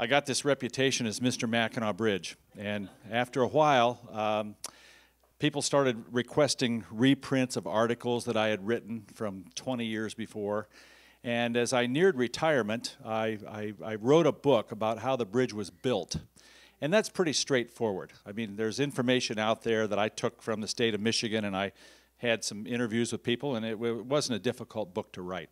I got this reputation as Mr. Mackinac Bridge. And after a while, um, people started requesting reprints of articles that I had written from 20 years before. And as I neared retirement, I, I, I, wrote a book about how the bridge was built. And that's pretty straightforward. I mean, there's information out there that I took from the state of Michigan, and I had some interviews with people, and it, it wasn't a difficult book to write.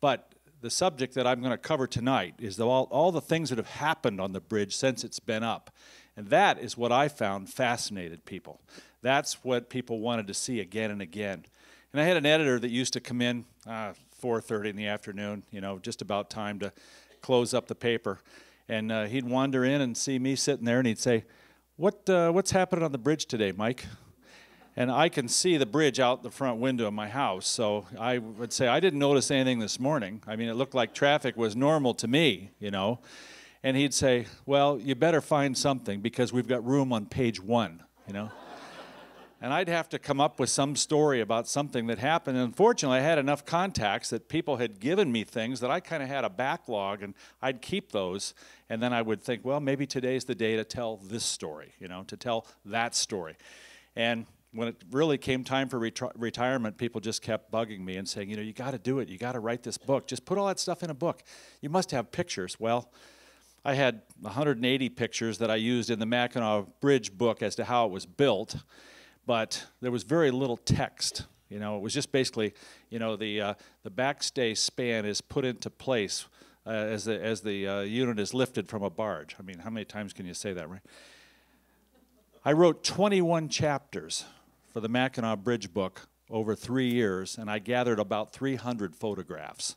But the subject that I'm going to cover tonight is the, all, all the things that have happened on the bridge since it's been up. And that is what I found fascinated people. That's what people wanted to see again and again. And I had an editor that used to come in uh, 4:30 in the afternoon, you know, just about time to close up the paper, and uh, he'd wander in and see me sitting there, and he'd say, "What uh, what's happening on the bridge today, Mike?" And I can see the bridge out the front window of my house, so I would say I didn't notice anything this morning. I mean, it looked like traffic was normal to me, you know. And he'd say, "Well, you better find something because we've got room on page one," you know and I'd have to come up with some story about something that happened. And unfortunately, I had enough contacts that people had given me things that I kind of had a backlog, and I'd keep those. And then I would think, well, maybe today's the day to tell this story, you know, to tell that story. And when it really came time for reti retirement, people just kept bugging me and saying, you know, you got to do it. You got to write this book. Just put all that stuff in a book. You must have pictures. Well, I had 180 pictures that I used in the Mackinac Bridge book as to how it was built but there was very little text. You know, it was just basically, you know, the uh, the backstay span is put into place uh, as the as the uh, unit is lifted from a barge. I mean, how many times can you say that, right? I wrote 21 chapters for the Mackinac Bridge book over three years, and I gathered about 300 photographs.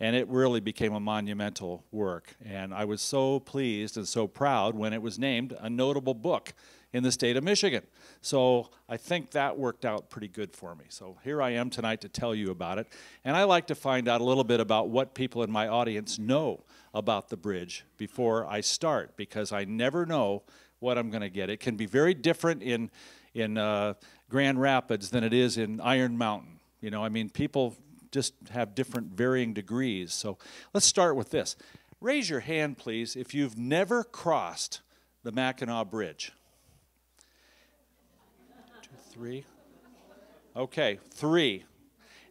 And it really became a monumental work. And I was so pleased and so proud when it was named a notable book in the state of Michigan. So I think that worked out pretty good for me. So here I am tonight to tell you about it. And I like to find out a little bit about what people in my audience know about the bridge before I start because I never know what I'm going to get. It can be very different in, in uh, Grand Rapids than it is in Iron Mountain. You know, I mean, people just have different varying degrees. So let's start with this. Raise your hand, please, if you've never crossed the Mackinac Bridge. Two, Three? Okay, three.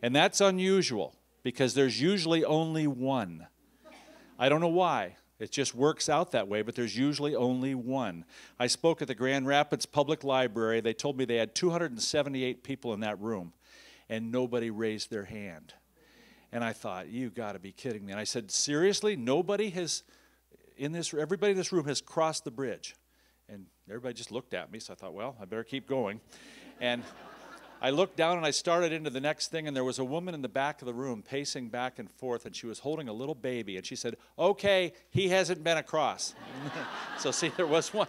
And that's unusual because there's usually only one. I don't know why. It just works out that way, but there's usually only one. I spoke at the Grand Rapids Public Library. They told me they had 278 people in that room, and nobody raised their hand. And I thought, you got to be kidding me. And I said, seriously? Nobody has, in this, everybody in this room has crossed the bridge. And everybody just looked at me, so I thought, well, I better keep going. And I looked down and I started into the next thing, and there was a woman in the back of the room pacing back and forth, and she was holding a little baby. And she said, Okay, he hasn't been across. so, see, there was one.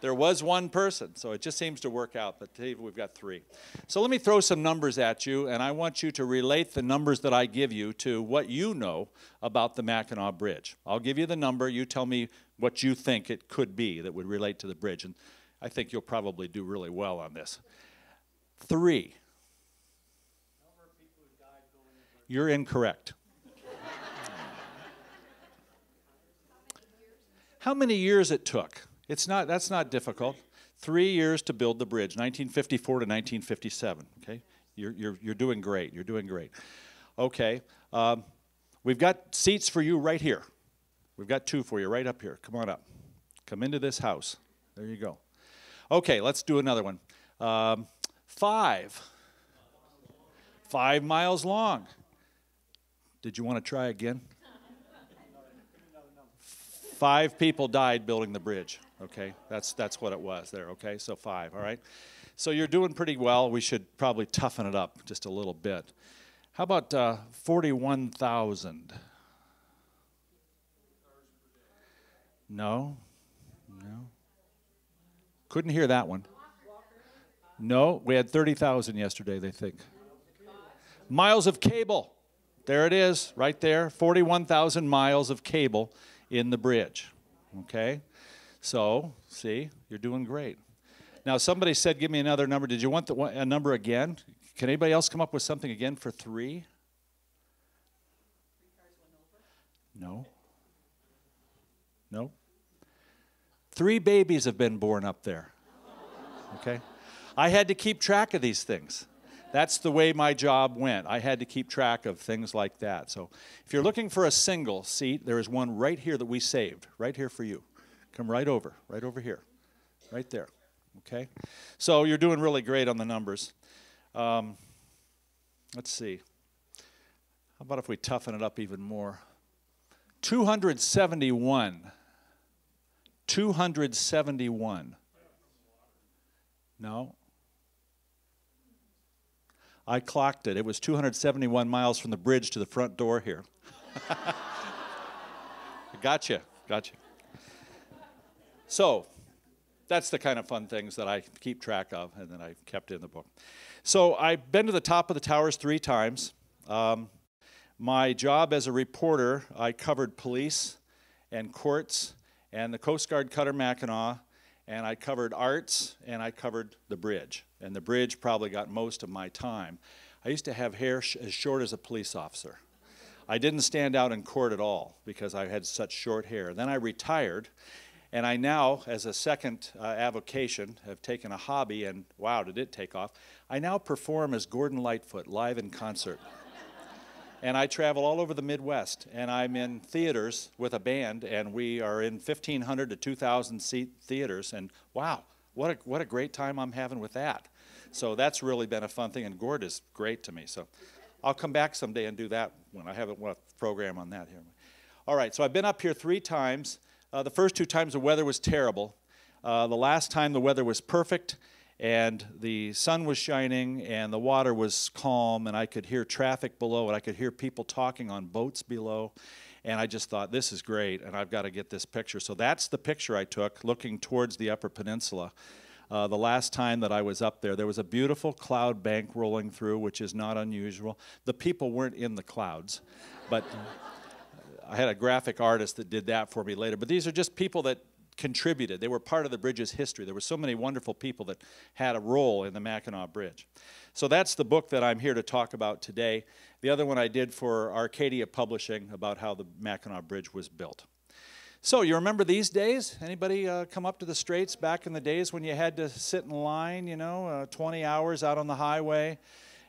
There was one person, so it just seems to work out, but we've got three. So let me throw some numbers at you, and I want you to relate the numbers that I give you to what you know about the Mackinac Bridge. I'll give you the number, you tell me what you think it could be that would relate to the bridge. And I think you'll probably do really well on this. Three. You're incorrect. How many years it took? It's not, that's not difficult. Three years to build the bridge, 1954 to 1957. Okay, you're, you're, you're doing great. You're doing great. Okay, um, we've got seats for you right here. We've got two for you right up here. Come on up. Come into this house. There you go. Okay, let's do another one. Um, five. Five miles long. Did you want to try again? Five people died building the bridge. Okay, that's that's what it was there. Okay, so five. All right. So you're doing pretty well. We should probably toughen it up just a little bit. How about uh, 41,000? No, no. Couldn't hear that one. No, we had 30,000 yesterday, they think. Miles of cable. There it is, right there. 41,000 miles of cable in the bridge. Okay? So, see, you're doing great. Now, somebody said, give me another number. Did you want the, a number again? Can anybody else come up with something again for three? No. No? Three babies have been born up there. Okay? I had to keep track of these things. That's the way my job went. I had to keep track of things like that. So if you're looking for a single seat, there is one right here that we saved, right here for you. Come right over, right over here, right there. Okay? So you're doing really great on the numbers. Um, let's see. How about if we toughen it up even more? 271. 271. No. I clocked it. It was 271 miles from the bridge to the front door here. gotcha. Gotcha. So, that's the kind of fun things that I keep track of and that I kept in the book. So, I've been to the top of the towers three times. Um, my job as a reporter, I covered police and courts and the Coast Guard Cutter Mackinac, and I covered arts and I covered the bridge. And the bridge probably got most of my time. I used to have hair sh as short as a police officer. I didn't stand out in court at all because I had such short hair. Then I retired, and I now, as a second uh, avocation, have taken a hobby, and wow, did it take off. I now perform as Gordon Lightfoot live in concert and I travel all over the Midwest. And I'm in theaters with a band, and we are in 1,500 to 2,000 seat theaters. And wow, what a, what a great time I'm having with that. So that's really been a fun thing, and Gord is great to me. So I'll come back someday and do that when I have a program on that here. All right, so I've been up here three times. Uh, the first two times the weather was terrible. Uh, the last time the weather was perfect, and the sun was shining and the water was calm and I could hear traffic below and I could hear people talking on boats below and I just thought this is great and I've got to get this picture. So that's the picture I took looking towards the Upper Peninsula. Uh, the last time that I was up there, there was a beautiful cloud bank rolling through, which is not unusual. The people weren't in the clouds, but I had a graphic artist that did that for me later. But these are just people that contributed. They were part of the bridge's history. There were so many wonderful people that had a role in the Mackinac Bridge. So that's the book that I'm here to talk about today. The other one I did for Arcadia Publishing about how the Mackinac Bridge was built. So you remember these days? Anybody uh, come up to the Straits back in the days when you had to sit in line, you know, uh, 20 hours out on the highway?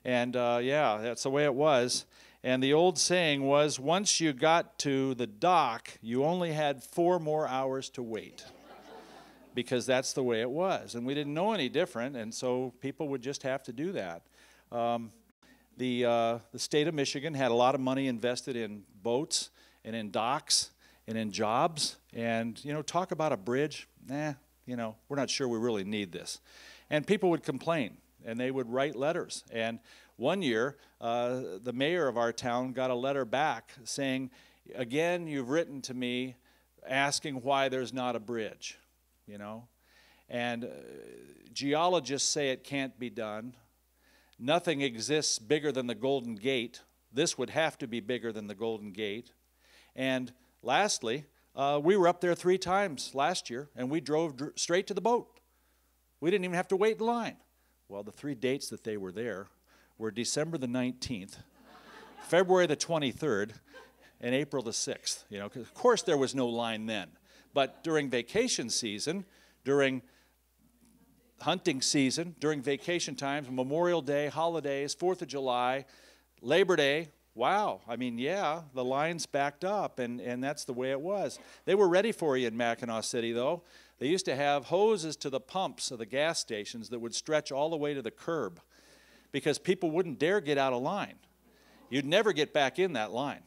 And uh, yeah, that's the way it was. And the old saying was once you got to the dock, you only had four more hours to wait. because that's the way it was. And we didn't know any different, and so people would just have to do that. Um, the, uh, the state of Michigan had a lot of money invested in boats and in docks and in jobs. And, you know, talk about a bridge, nah, you know, we're not sure we really need this. And people would complain and they would write letters. And one year, uh, the mayor of our town got a letter back saying, Again, you've written to me asking why there's not a bridge, you know. And uh, geologists say it can't be done. Nothing exists bigger than the Golden Gate. This would have to be bigger than the Golden Gate. And lastly, uh, we were up there three times last year, and we drove dr straight to the boat. We didn't even have to wait in line. Well, the three dates that they were there were December the 19th, February the 23rd, and April the 6th. You know, of course there was no line then. But during vacation season, during hunting season, during vacation times, Memorial Day, holidays, 4th of July, Labor Day, wow, I mean, yeah, the lines backed up, and, and that's the way it was. They were ready for you in Mackinaw City, though. They used to have hoses to the pumps of the gas stations that would stretch all the way to the curb because people wouldn't dare get out of line. You'd never get back in that line.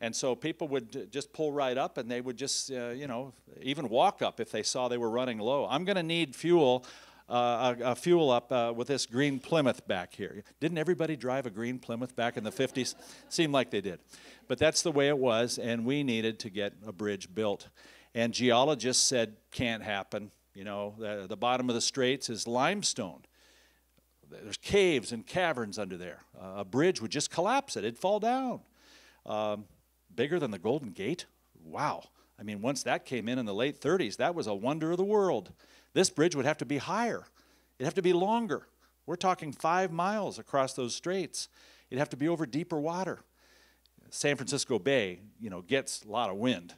And so people would just pull right up and they would just, uh, you know, even walk up if they saw they were running low. I'm going to need fuel, uh, a, a, fuel up uh, with this green Plymouth back here. Didn't everybody drive a green Plymouth back in the 50s? Seemed like they did. But that's the way it was, and we needed to get a bridge built. And geologists said, can't happen. You know, the, the bottom of the straits is limestone there's caves and caverns under there. Uh, a bridge would just collapse it, it'd fall down. Um, bigger than the Golden Gate? Wow. I mean, once that came in in the late 30s, that was a wonder of the world. This bridge would have to be higher, it'd have to be longer. We're talking five miles across those straits. It'd have to be over deeper water. San Francisco Bay, you know, gets a lot of wind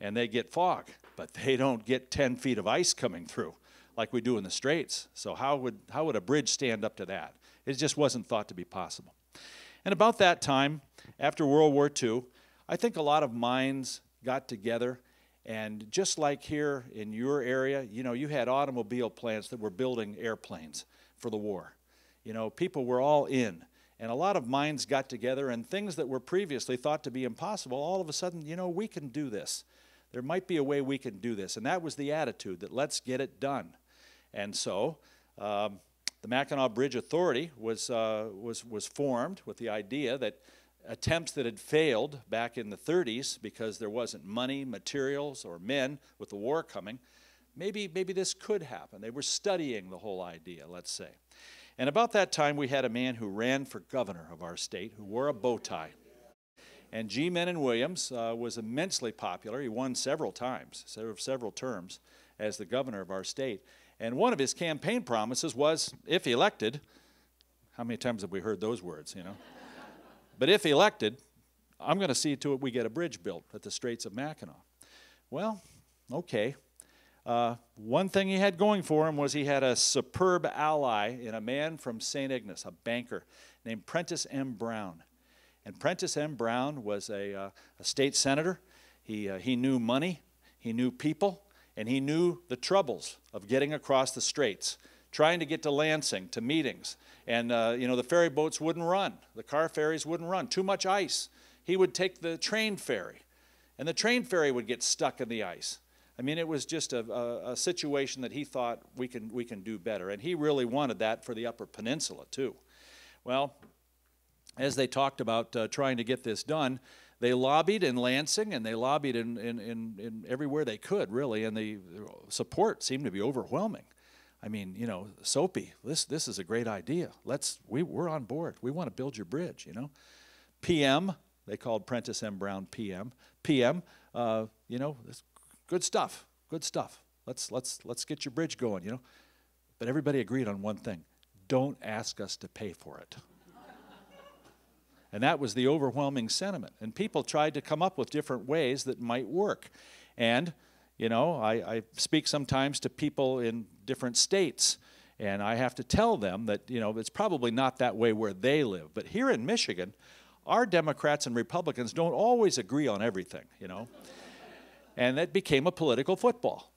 and they get fog. but they don't get 10 feet of ice coming through like we do in the straits. So how would how would a bridge stand up to that? It just wasn't thought to be possible. And about that time, after World War II, I think a lot of minds got together and just like here in your area, you know, you had automobile plants that were building airplanes for the war. You know, people were all in. And a lot of minds got together, and things that were previously thought to be impossible, all of a sudden, you know, we can do this. There might be a way we can do this. And that was the attitude that let's get it done. And so, um, the Mackinac Bridge Authority was, uh, was, was formed with the idea that attempts that had failed back in the 30s because there wasn't money, materials, or men with the war coming, maybe, maybe this could happen. They were studying the whole idea, let's say. And about that time, we had a man who ran for governor of our state who wore a bow tie. And G. Mennen Williams uh, was immensely popular. He won several times, several terms as the governor of our state. And one of his campaign promises was, if elected, how many times have we heard those words, you know? but if elected, I'm going to see to it we get a bridge built at the Straits of Mackinac. Well, okay. Uh, one thing he had going for him was he had a superb ally in a man from St. Ignace, a banker named Prentiss M. Brown. And Prentiss M. Brown was a, uh, a state senator. He, uh, he knew money, he knew people, and he knew the troubles of getting across the straits, trying to get to Lansing, to meetings. And, uh, you know, the ferry boats wouldn't run, the car ferries wouldn't run, too much ice. He would take the train ferry, and the train ferry would get stuck in the ice. I mean, it was just a, a, a, situation that he thought we can, we can do better. And he really wanted that for the Upper Peninsula, too. Well, as they talked about uh, trying to get this done, they lobbied in Lansing and they lobbied in, in, in, in, everywhere they could, really, and the support seemed to be overwhelming. I mean, you know, Soapy, this, this is a great idea. Let's, we, we're on board. We want to build your bridge, you know. PM, they called Prentiss M. Brown PM. PM, uh, you know, good stuff, good stuff. Let's, let's, let's get your bridge going, you know. But everybody agreed on one thing don't ask us to pay for it. And that was the overwhelming sentiment. And people tried to come up with different ways that might work. And, you know, I, I speak sometimes to people in different states. And I have to tell them that, you know, it's probably not that way where they live. But here in Michigan, our Democrats and Republicans don't always agree on everything, you know. And that became a political football.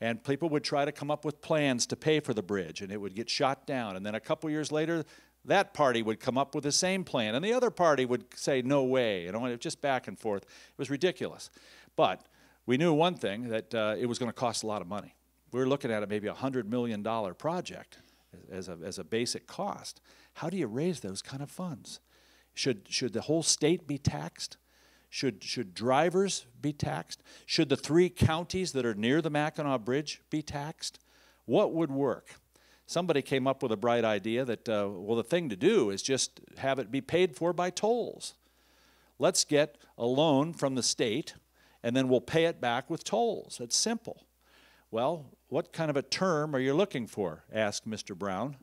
And people would try to come up with plans to pay for the bridge, and it would get shot down. And then a couple years later, that party would come up with the same plan, and the other party would say, no way. You know, and it was just back and forth. It was ridiculous. But we knew one thing that uh, it was going to cost a lot of money. We were looking at it maybe a $100 million project as a, as a basic cost. How do you raise those kind of funds? Should, should the whole state be taxed? Should, should drivers be taxed? Should the three counties that are near the Mackinac Bridge be taxed? What would work? Somebody came up with a bright idea that, uh, well, the thing to do is just have it be paid for by tolls. Let's get a loan from the state and then we'll pay it back with tolls. It's simple. Well, what kind of a term are you looking for? asked Mr. Brown.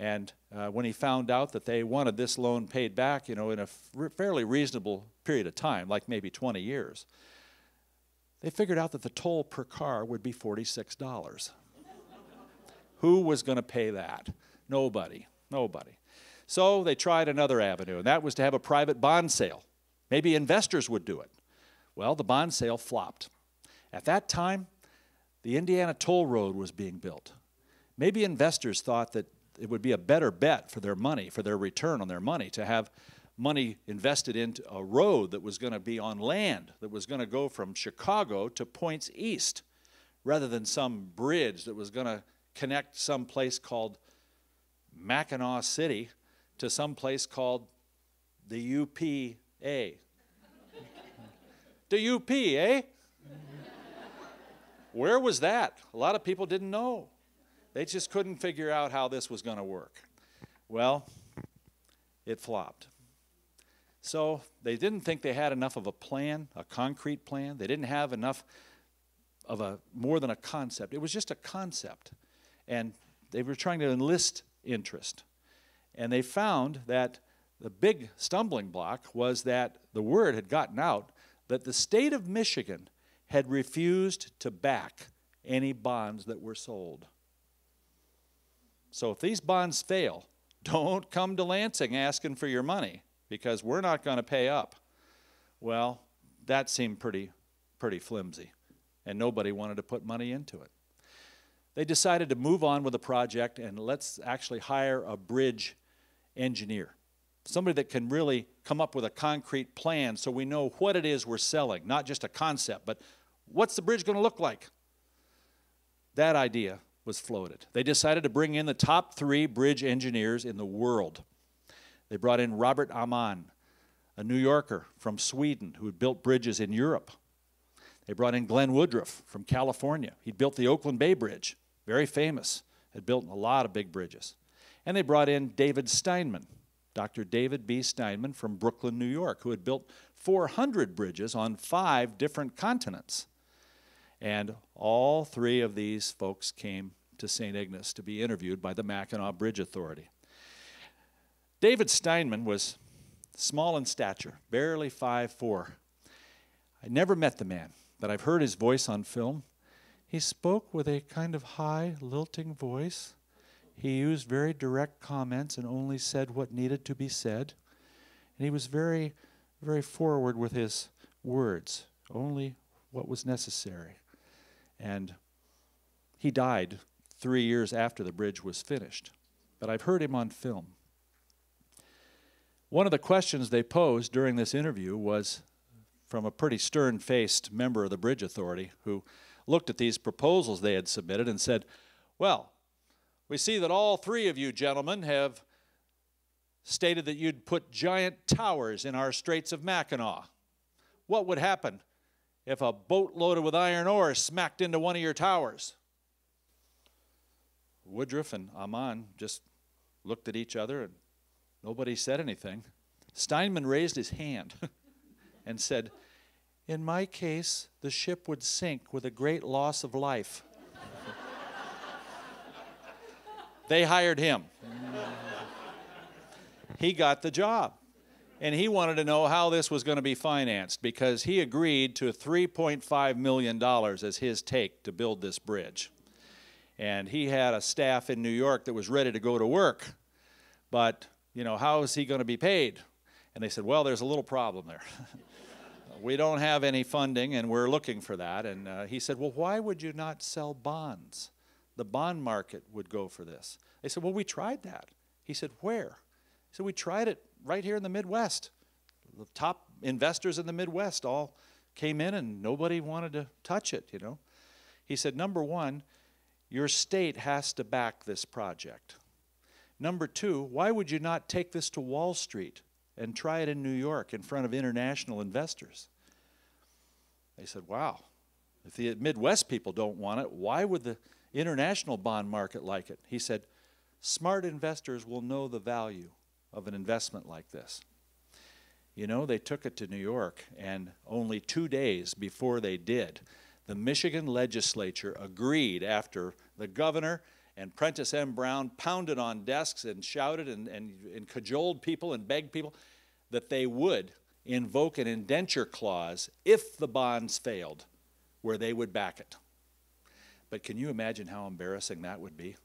And uh, when he found out that they wanted this loan paid back, you know, in a fairly reasonable period of time, like maybe 20 years, they figured out that the toll per car would be $46. Who was going to pay that? Nobody. Nobody. So they tried another avenue, and that was to have a private bond sale. Maybe investors would do it. Well, the bond sale flopped. At that time, the Indiana Toll Road was being built. Maybe investors thought that it would be a better bet for their money, for their return on their money, to have money invested into a road that was going to be on land, that was going to go from Chicago to points east, rather than some bridge that was going to connect some place called Mackinaw City to some place called the UPA. the UP, eh? Where was that? A lot of people didn't know. They just couldn't figure out how this was going to work. Well, it flopped. So they didn't think they had enough of a plan, a concrete plan. They didn't have enough of a more than a concept. It was just a concept. And they were trying to enlist interest. And they found that the big stumbling block was that the word had gotten out that the state of Michigan had refused to back any bonds that were sold. So if these bonds fail, don't come to Lansing asking for your money because we're not going to pay up. Well, that seemed pretty, pretty flimsy, and nobody wanted to put money into it. They decided to move on with the project and let's actually hire a bridge engineer, somebody that can really come up with a concrete plan so we know what it is we're selling, not just a concept, but what's the bridge going to look like? That idea was floated. They decided to bring in the top three bridge engineers in the world. They brought in Robert Ammann, a New Yorker from Sweden who had built bridges in Europe. They brought in Glenn Woodruff from California. He'd built the Oakland Bay Bridge, very famous, had built a lot of big bridges. And they brought in David Steinman, Dr. David B. Steinman from Brooklyn, New York, who had built 400 bridges on five different continents. And all three of these folks came to St. Ignace to be interviewed by the Mackinac Bridge Authority. David Steinman was small in stature, barely five four. I never met the man, but I've heard his voice on film. He spoke with a kind of high, lilting voice. He used very direct comments and only said what needed to be said. And he was very, very forward with his words, only what was necessary. And he died three years after the bridge was finished. But I've heard him on film. One of the questions they posed during this interview was from a pretty stern faced member of the Bridge Authority who looked at these proposals they had submitted and said, Well, we see that all three of you gentlemen have stated that you'd put giant towers in our Straits of Mackinac. What would happen if a boat loaded with iron ore smacked into one of your towers? Woodruff and Ammann just looked at each other and nobody said anything. Steinman raised his hand and said, In my case, the ship would sink with a great loss of life. they hired him. he got the job. And he wanted to know how this was going to be financed because he agreed to $3.5 million as his take to build this bridge and he had a staff in New York that was ready to go to work. But, you know, how is he going to be paid? And they said, well, there's a little problem there. we don't have any funding, and we're looking for that. And uh, he said, well, why would you not sell bonds? The bond market would go for this. They said, well, we tried that. He said, where? He said, we tried it right here in the Midwest. The top investors in the Midwest all came in and nobody wanted to touch it, you know. He said, number one, your state has to back this project. Number two, why would you not take this to Wall Street and try it in New York in front of international investors? They said, wow, if the Midwest people don't want it, why would the international bond market like it? He said, smart investors will know the value of an investment like this. You know, they took it to New York, and only two days before they did, the Michigan legislature agreed after the governor and Prentiss M. Brown pounded on desks and shouted and, and, and cajoled people and begged people that they would invoke an indenture clause if the bonds failed, where they would back it. But can you imagine how embarrassing that would be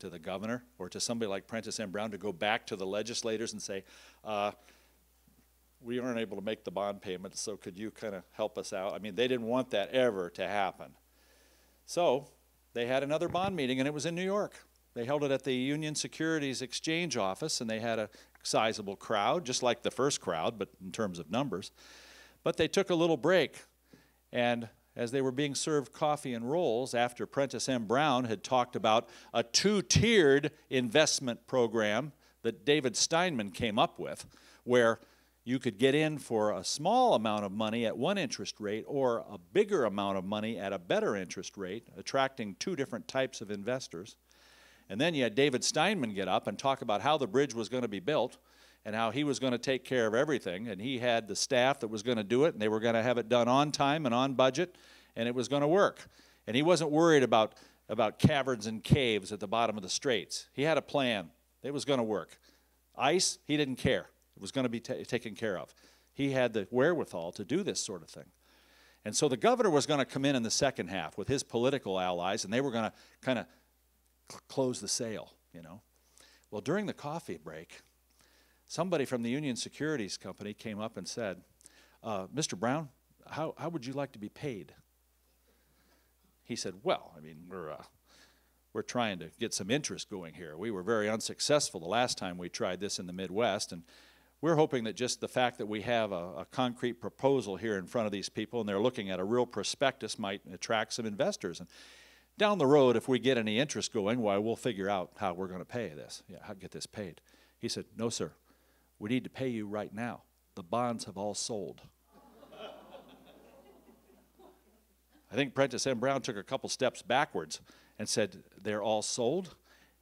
to the governor or to somebody like Prentiss M. Brown to go back to the legislators and say, uh, we aren't able to make the bond payments, so could you kind of help us out? I mean, they didn't want that ever to happen. So they had another bond meeting, and it was in New York. They held it at the Union Securities Exchange office, and they had a sizable crowd, just like the first crowd, but in terms of numbers. But they took a little break, and as they were being served coffee and rolls after Prentiss M. Brown had talked about a two tiered investment program that David Steinman came up with, where you could get in for a small amount of money at one interest rate or a bigger amount of money at a better interest rate, attracting two different types of investors. And then you had David Steinman get up and talk about how the bridge was going to be built and how he was going to take care of everything. And he had the staff that was going to do it, and they were going to have it done on time and on budget, and it was going to work. And he wasn't worried about, about caverns and caves at the bottom of the straits. He had a plan, it was going to work. Ice, he didn't care it was going to be taken care of. He had the wherewithal to do this sort of thing. And so the governor was going to come in in the second half with his political allies, and they were going to kind of close the sale, you know. Well, during the coffee break, somebody from the Union Securities Company came up and said, uh, Mr. Brown, how, how would you like to be paid? He said, Well, I mean, we're, uh, we're trying to get some interest going here. We were very unsuccessful the last time we tried this in the Midwest, and we're hoping that just the fact that we have a, a, concrete proposal here in front of these people and they're looking at a real prospectus might attract some investors. And down the road, if we get any interest going, why, we'll figure out how we're going to pay this, yeah, how to get this paid. He said, No, sir. We need to pay you right now. The bonds have all sold. I think Prentiss M. Brown took a couple steps backwards and said, They're all sold?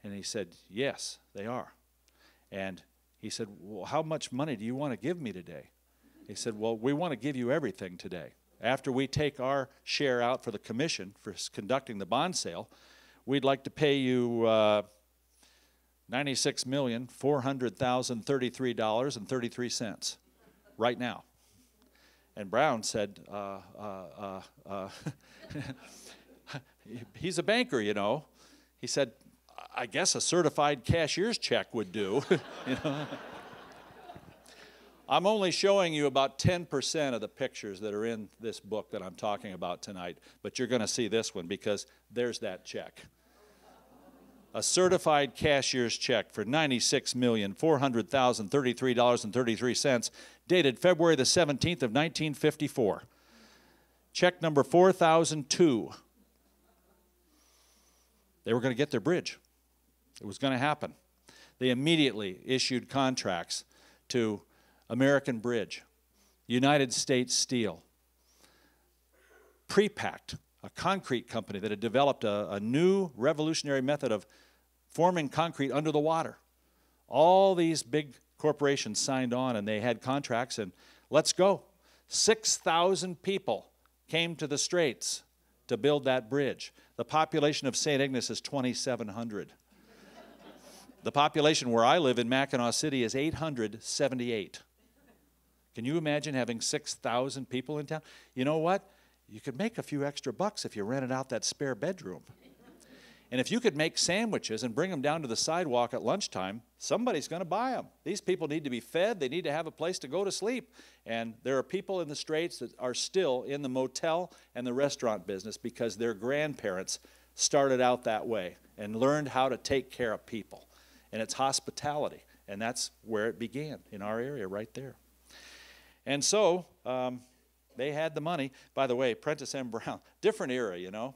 And he said, Yes, they are. And he said, Well, how much money do you want to give me today? He said, Well, we want to give you everything today. After we take our share out for the commission for conducting the bond sale, we'd like to pay you uh, $96,400,033.33 right now. And Brown said, uh, uh, uh, uh he's a banker, you know. He said, I guess a certified cashier's check would do. you know? I'm only showing you about 10% of the pictures that are in this book that I'm talking about tonight, but you're going to see this one because there's that check. A certified cashier's check for $96,400,033.33, dated February the 17th of 1954. Check number 4002. They were going to get their bridge. It was going to happen. They immediately issued contracts to American Bridge, United States Steel, Prepakt, a concrete company that had developed a, a new revolutionary method of forming concrete under the water. All these big corporations signed on and they had contracts, and let's go. 6,000 people came to the Straits to build that bridge. The population of St. Ignace is 2,700. The population where I live in Mackinaw City is 878. Can you imagine having 6,000 people in town? You know what? You could make a few extra bucks if you rented out that spare bedroom. And if you could make sandwiches and bring them down to the sidewalk at lunchtime, somebody's going to buy them. These people need to be fed, they need to have a place to go to sleep. And there are people in the Straits that are still in the motel and the restaurant business because their grandparents started out that way and learned how to take care of people and it's hospitality. And that's where it began in our area right there. And so um, they had the money. By the way, Prentiss M. Brown, different era, you know.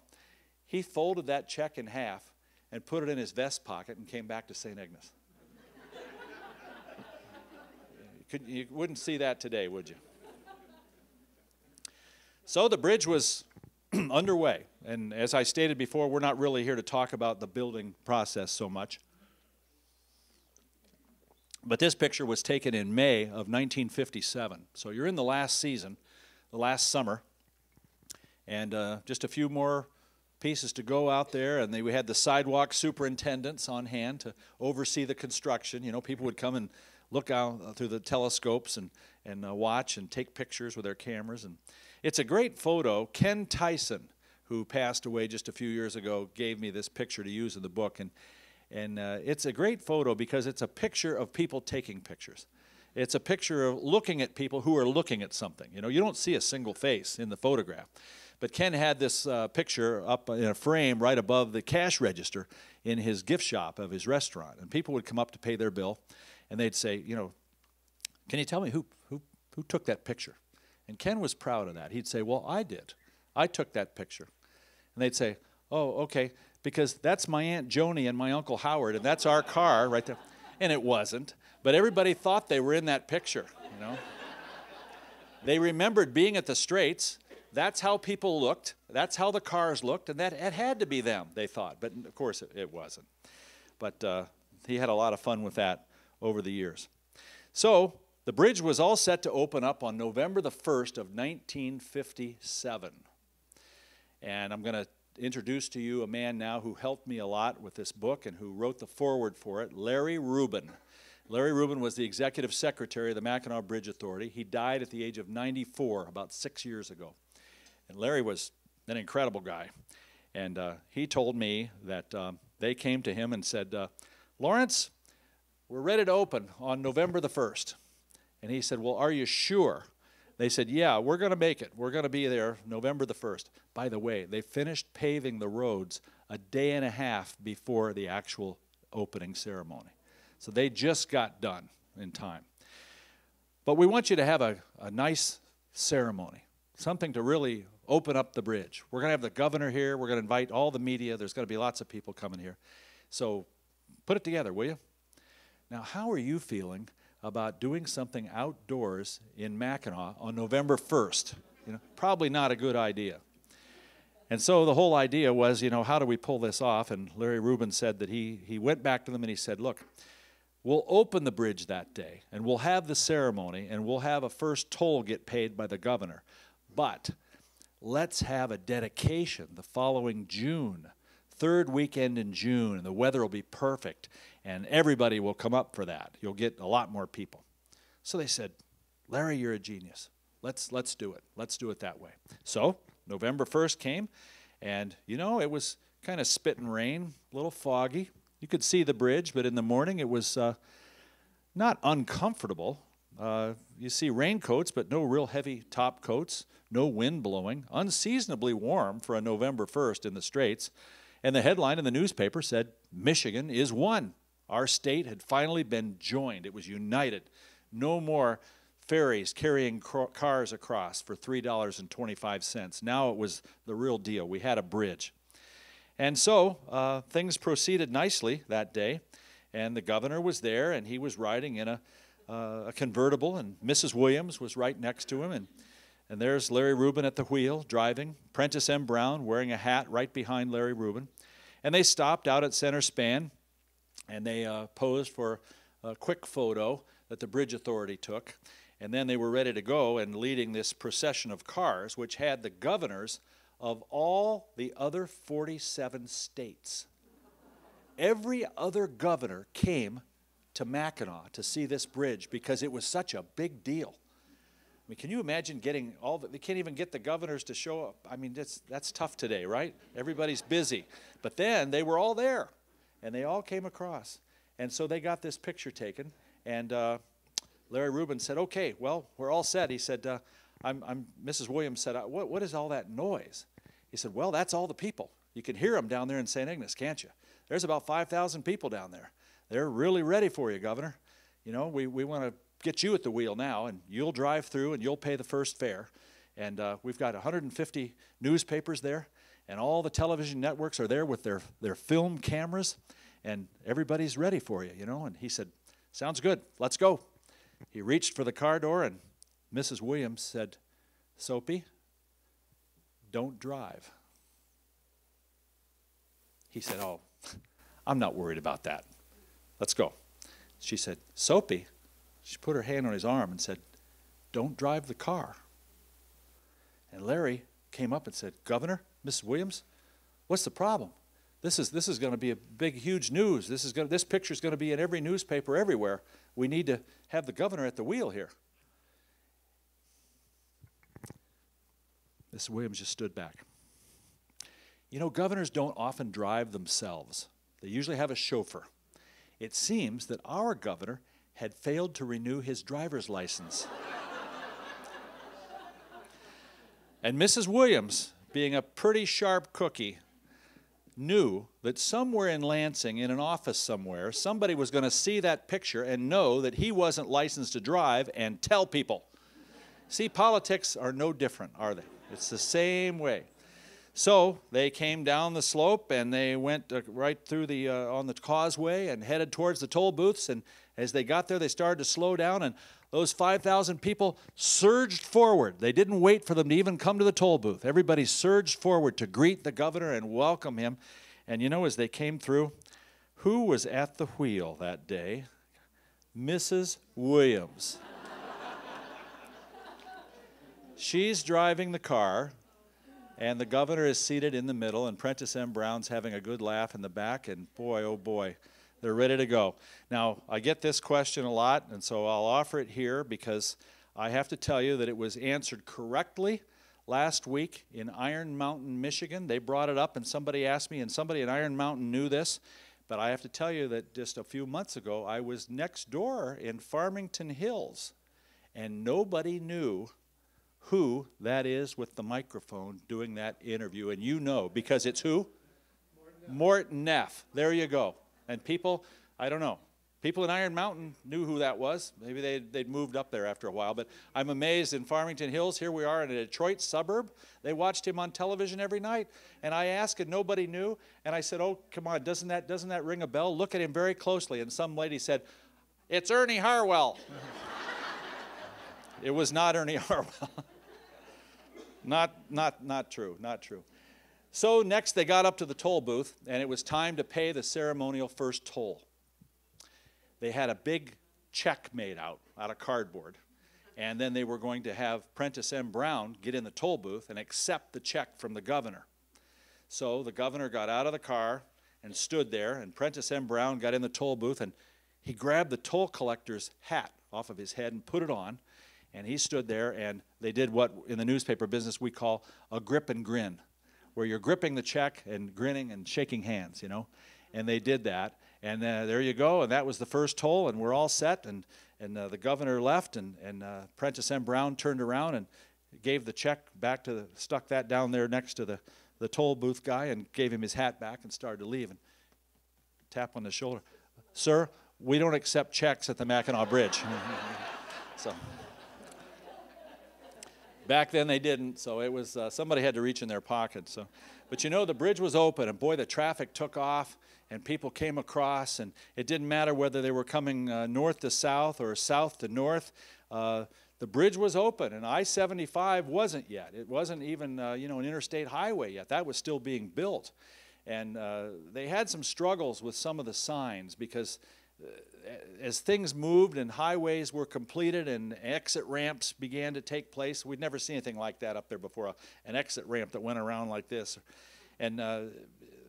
He folded that check in half and put it in his vest pocket and came back to St. Ignace. Could, you wouldn't see that today, would you? So the bridge was underway. And as I stated before, we're not really here to talk about the building process so much. But this picture was taken in May of 1957. So you're in the last season, the last summer, and uh, just a few more pieces to go out there. And they, we had the sidewalk superintendents on hand to oversee the construction. You know, people would come and look out through the telescopes and, and uh, watch and take pictures with their cameras. And it's a great photo. Ken Tyson, who passed away just a few years ago, gave me this picture to use in the book. And and uh, it's a great photo because it's a picture of people taking pictures. It's a picture of looking at people who are looking at something. You know, you don't see a single face in the photograph. But Ken had this uh, picture up in a frame right above the cash register in his gift shop of his restaurant. And people would come up to pay their bill, and they'd say, you know, can you tell me who, who, who took that picture? And Ken was proud of that. He'd say, well, I did. I took that picture. And they'd say, oh, okay because that's my Aunt Joni and my Uncle Howard, and that's our car right there. And it wasn't, but everybody thought they were in that picture, you know. they remembered being at the Straits. That's how people looked. That's how the cars looked, and that it had to be them, they thought. But of course, it, it wasn't. But uh, he had a lot of fun with that over the years. So the bridge was all set to open up on November the 1st of 1957. And I'm going to introduce to you a man now who helped me a lot with this book and who wrote the foreword for it, Larry Rubin. Larry Rubin was the executive secretary of the Mackinac Bridge Authority. He died at the age of 94 about six years ago. And Larry was an incredible guy. And uh, he told me that um, they came to him and said, uh, Lawrence, we're ready to open on November the 1st. And he said, Well, are you sure? They said, Yeah, we're going to make it. We're going to be there November the 1st. By the way, they finished paving the roads a day and a half before the actual opening ceremony. So they just got done in time. But we want you to have a, a nice ceremony, something to really open up the bridge. We're going to have the governor here. We're going to invite all the media. There's going to be lots of people coming here. So put it together, will you? Now, how are you feeling about doing something outdoors in Mackinac on November 1st? You know, probably not a good idea. And so the whole idea was, you know, how do we pull this off? And Larry Rubin said that he, he went back to them and he said, look, we'll open the bridge that day and we'll have the ceremony and we'll have a first toll get paid by the governor. But let's have a dedication the following June, third weekend in June, and the weather will be perfect and everybody will come up for that. You'll get a lot more people. So they said, Larry, you're a genius. Let's, let's do it. Let's do it that way. So November 1st came, and you know, it was kind of spit and rain, a little foggy. You could see the bridge, but in the morning it was uh, not uncomfortable. Uh, you see raincoats, but no real heavy top coats, no wind blowing, unseasonably warm for a November 1st in the Straits. And the headline in the newspaper said, Michigan is one. Our state had finally been joined, it was united. No more ferries carrying cars across for $3.25. Now it was the real deal. We had a bridge. And so uh, things proceeded nicely that day, and the governor was there, and he was riding in a, uh, a convertible, and Mrs. Williams was right next to him, and and there's Larry Rubin at the wheel, driving. Prentiss M. Brown wearing a hat right behind Larry Rubin. And they stopped out at center span and they uh, posed for a quick photo that the Bridge Authority took. And then they were ready to go and leading this procession of cars, which had the governors of all the other 47 states. Every other governor came to Mackinac to see this bridge because it was such a big deal. I mean, can you imagine getting all the, they can't even get the governors to show up. I mean, that's, that's tough today, right? Everybody's busy. But then they were all there, and they all came across. And so they got this picture taken, and uh, Larry Rubin said, okay, well, we're all set. He said, uh, I'm, I'm, Mrs. Williams said, uh, what, what is all that noise? He said, well, that's all the people. You can hear them down there in St. Ignace, can't you? There's about 5,000 people down there. They're really ready for you, Governor. You know, we, we want to get you at the wheel now, and you'll drive through and you'll pay the first fare. And uh, we've got 150 newspapers there, and all the television networks are there with their, their film cameras, and everybody's ready for you, you know. And he said, Sounds good, let's go. He reached for the car door, and Mrs. Williams said, Soapy, don't drive. He said, Oh, I'm not worried about that. Let's go. She said, Soapy, she put her hand on his arm and said, Don't drive the car. And Larry came up and said, Governor, Mrs. Williams, what's the problem? This is, this is going to be a big, huge news. This, is going this picture is going to be in every newspaper everywhere. We need to have the governor at the wheel here. Mrs. Williams just stood back. You know, governors don't often drive themselves, they usually have a chauffeur. It seems that our governor had failed to renew his driver's license. and Mrs. Williams, being a pretty sharp cookie, knew that somewhere in Lansing, in an office somewhere, somebody was going to see that picture and know that he wasn't licensed to drive and tell people. See, politics are no different, are they? It's the same way. So they came down the slope and they went uh, right through the uh, on the causeway and headed towards the toll booths. And as they got there, they started to slow down, and those 5,000 people surged forward. They didn't wait for them to even come to the toll booth. Everybody surged forward to greet the governor and welcome him. And you know, as they came through, who was at the wheel that day? Mrs. Williams. She's driving the car and the governor is seated in the middle, and Prentiss M. Brown's having a good laugh in the back, and boy, oh boy, they're ready to go. Now, I get this question a lot, and so I'll offer it here because I have to tell you that it was answered correctly last week in Iron Mountain, Michigan. They brought it up, and somebody asked me, and somebody in Iron Mountain knew this. But I have to tell you that just a few months ago, I was next door in Farmington Hills, and nobody knew who that is with the microphone doing that interview. And you know, because it's who? Morton Neff. There you go. And people, I don't know, people in Iron Mountain knew who that was. Maybe they'd, they'd moved up there after a while. But I'm amazed in Farmington Hills, here we are in a Detroit suburb. They watched him on television every night. And I asked, and nobody knew. And I said, Oh, come on, doesn't that, doesn't that ring a bell? Look at him very closely. And some lady said, It's Ernie Harwell. it was not Ernie Harwell. not, not, not true, not true. So next they got up to the toll booth, and it was time to pay the ceremonial first toll. They had a big check made out out of cardboard, and then they were going to have Prentiss M. Brown get in the toll booth and accept the check from the governor. So the governor got out of the car and stood there, and Prentiss M. Brown got in the toll booth, and he grabbed the toll collector's hat off of his head and put it on, and he stood there, and they did what in the newspaper business we call a grip and grin where you're gripping the check and grinning and shaking hands, you know. And they did that. And uh, there you go. And that was the first toll, and we're all set. And, and uh, the governor left, and, and uh, Prentiss M. Brown turned around and gave the check back to the, stuck that down there next to the, the toll booth guy and gave him his hat back and started to leave and tap on the shoulder. Sir, we don't accept checks at the Mackinac Bridge. so. Back then they didn't, so it was uh, somebody had to reach in their pocket. So, but you know the bridge was open, and boy, the traffic took off, and people came across, and it didn't matter whether they were coming uh, north to south or south to north. Uh, the bridge was open, and I-75 wasn't yet. It wasn't even uh, you know an interstate highway yet. That was still being built, and uh, they had some struggles with some of the signs because uh, as things moved and highways were completed and exit ramps began to take place, we'd never seen anything like that up there before, an exit ramp that went around like this. And uh,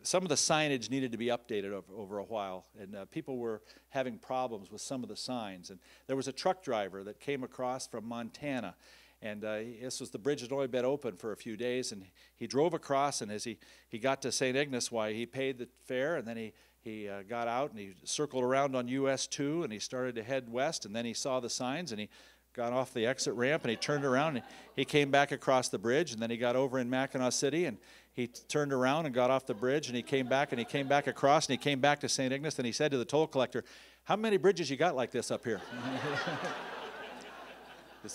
some of the signage needed to be updated over, over a while, and uh, people were having problems with some of the signs. And there was a truck driver that came across from Montana, and uh, this was the bridge had only been open for a few days, and he drove across, and as he, he got to St. Ignace, why, he paid the fare, and then he he uh, got out and he circled around on US 2 and he started to head west and then he saw the signs and he got off the exit ramp and he turned around and he came back across the bridge and then he got over in Mackinaw City and he turned around and got off the bridge and he came back and he came back across and he came back to St. Ignace and he said to the toll collector, how many bridges you got like this up here?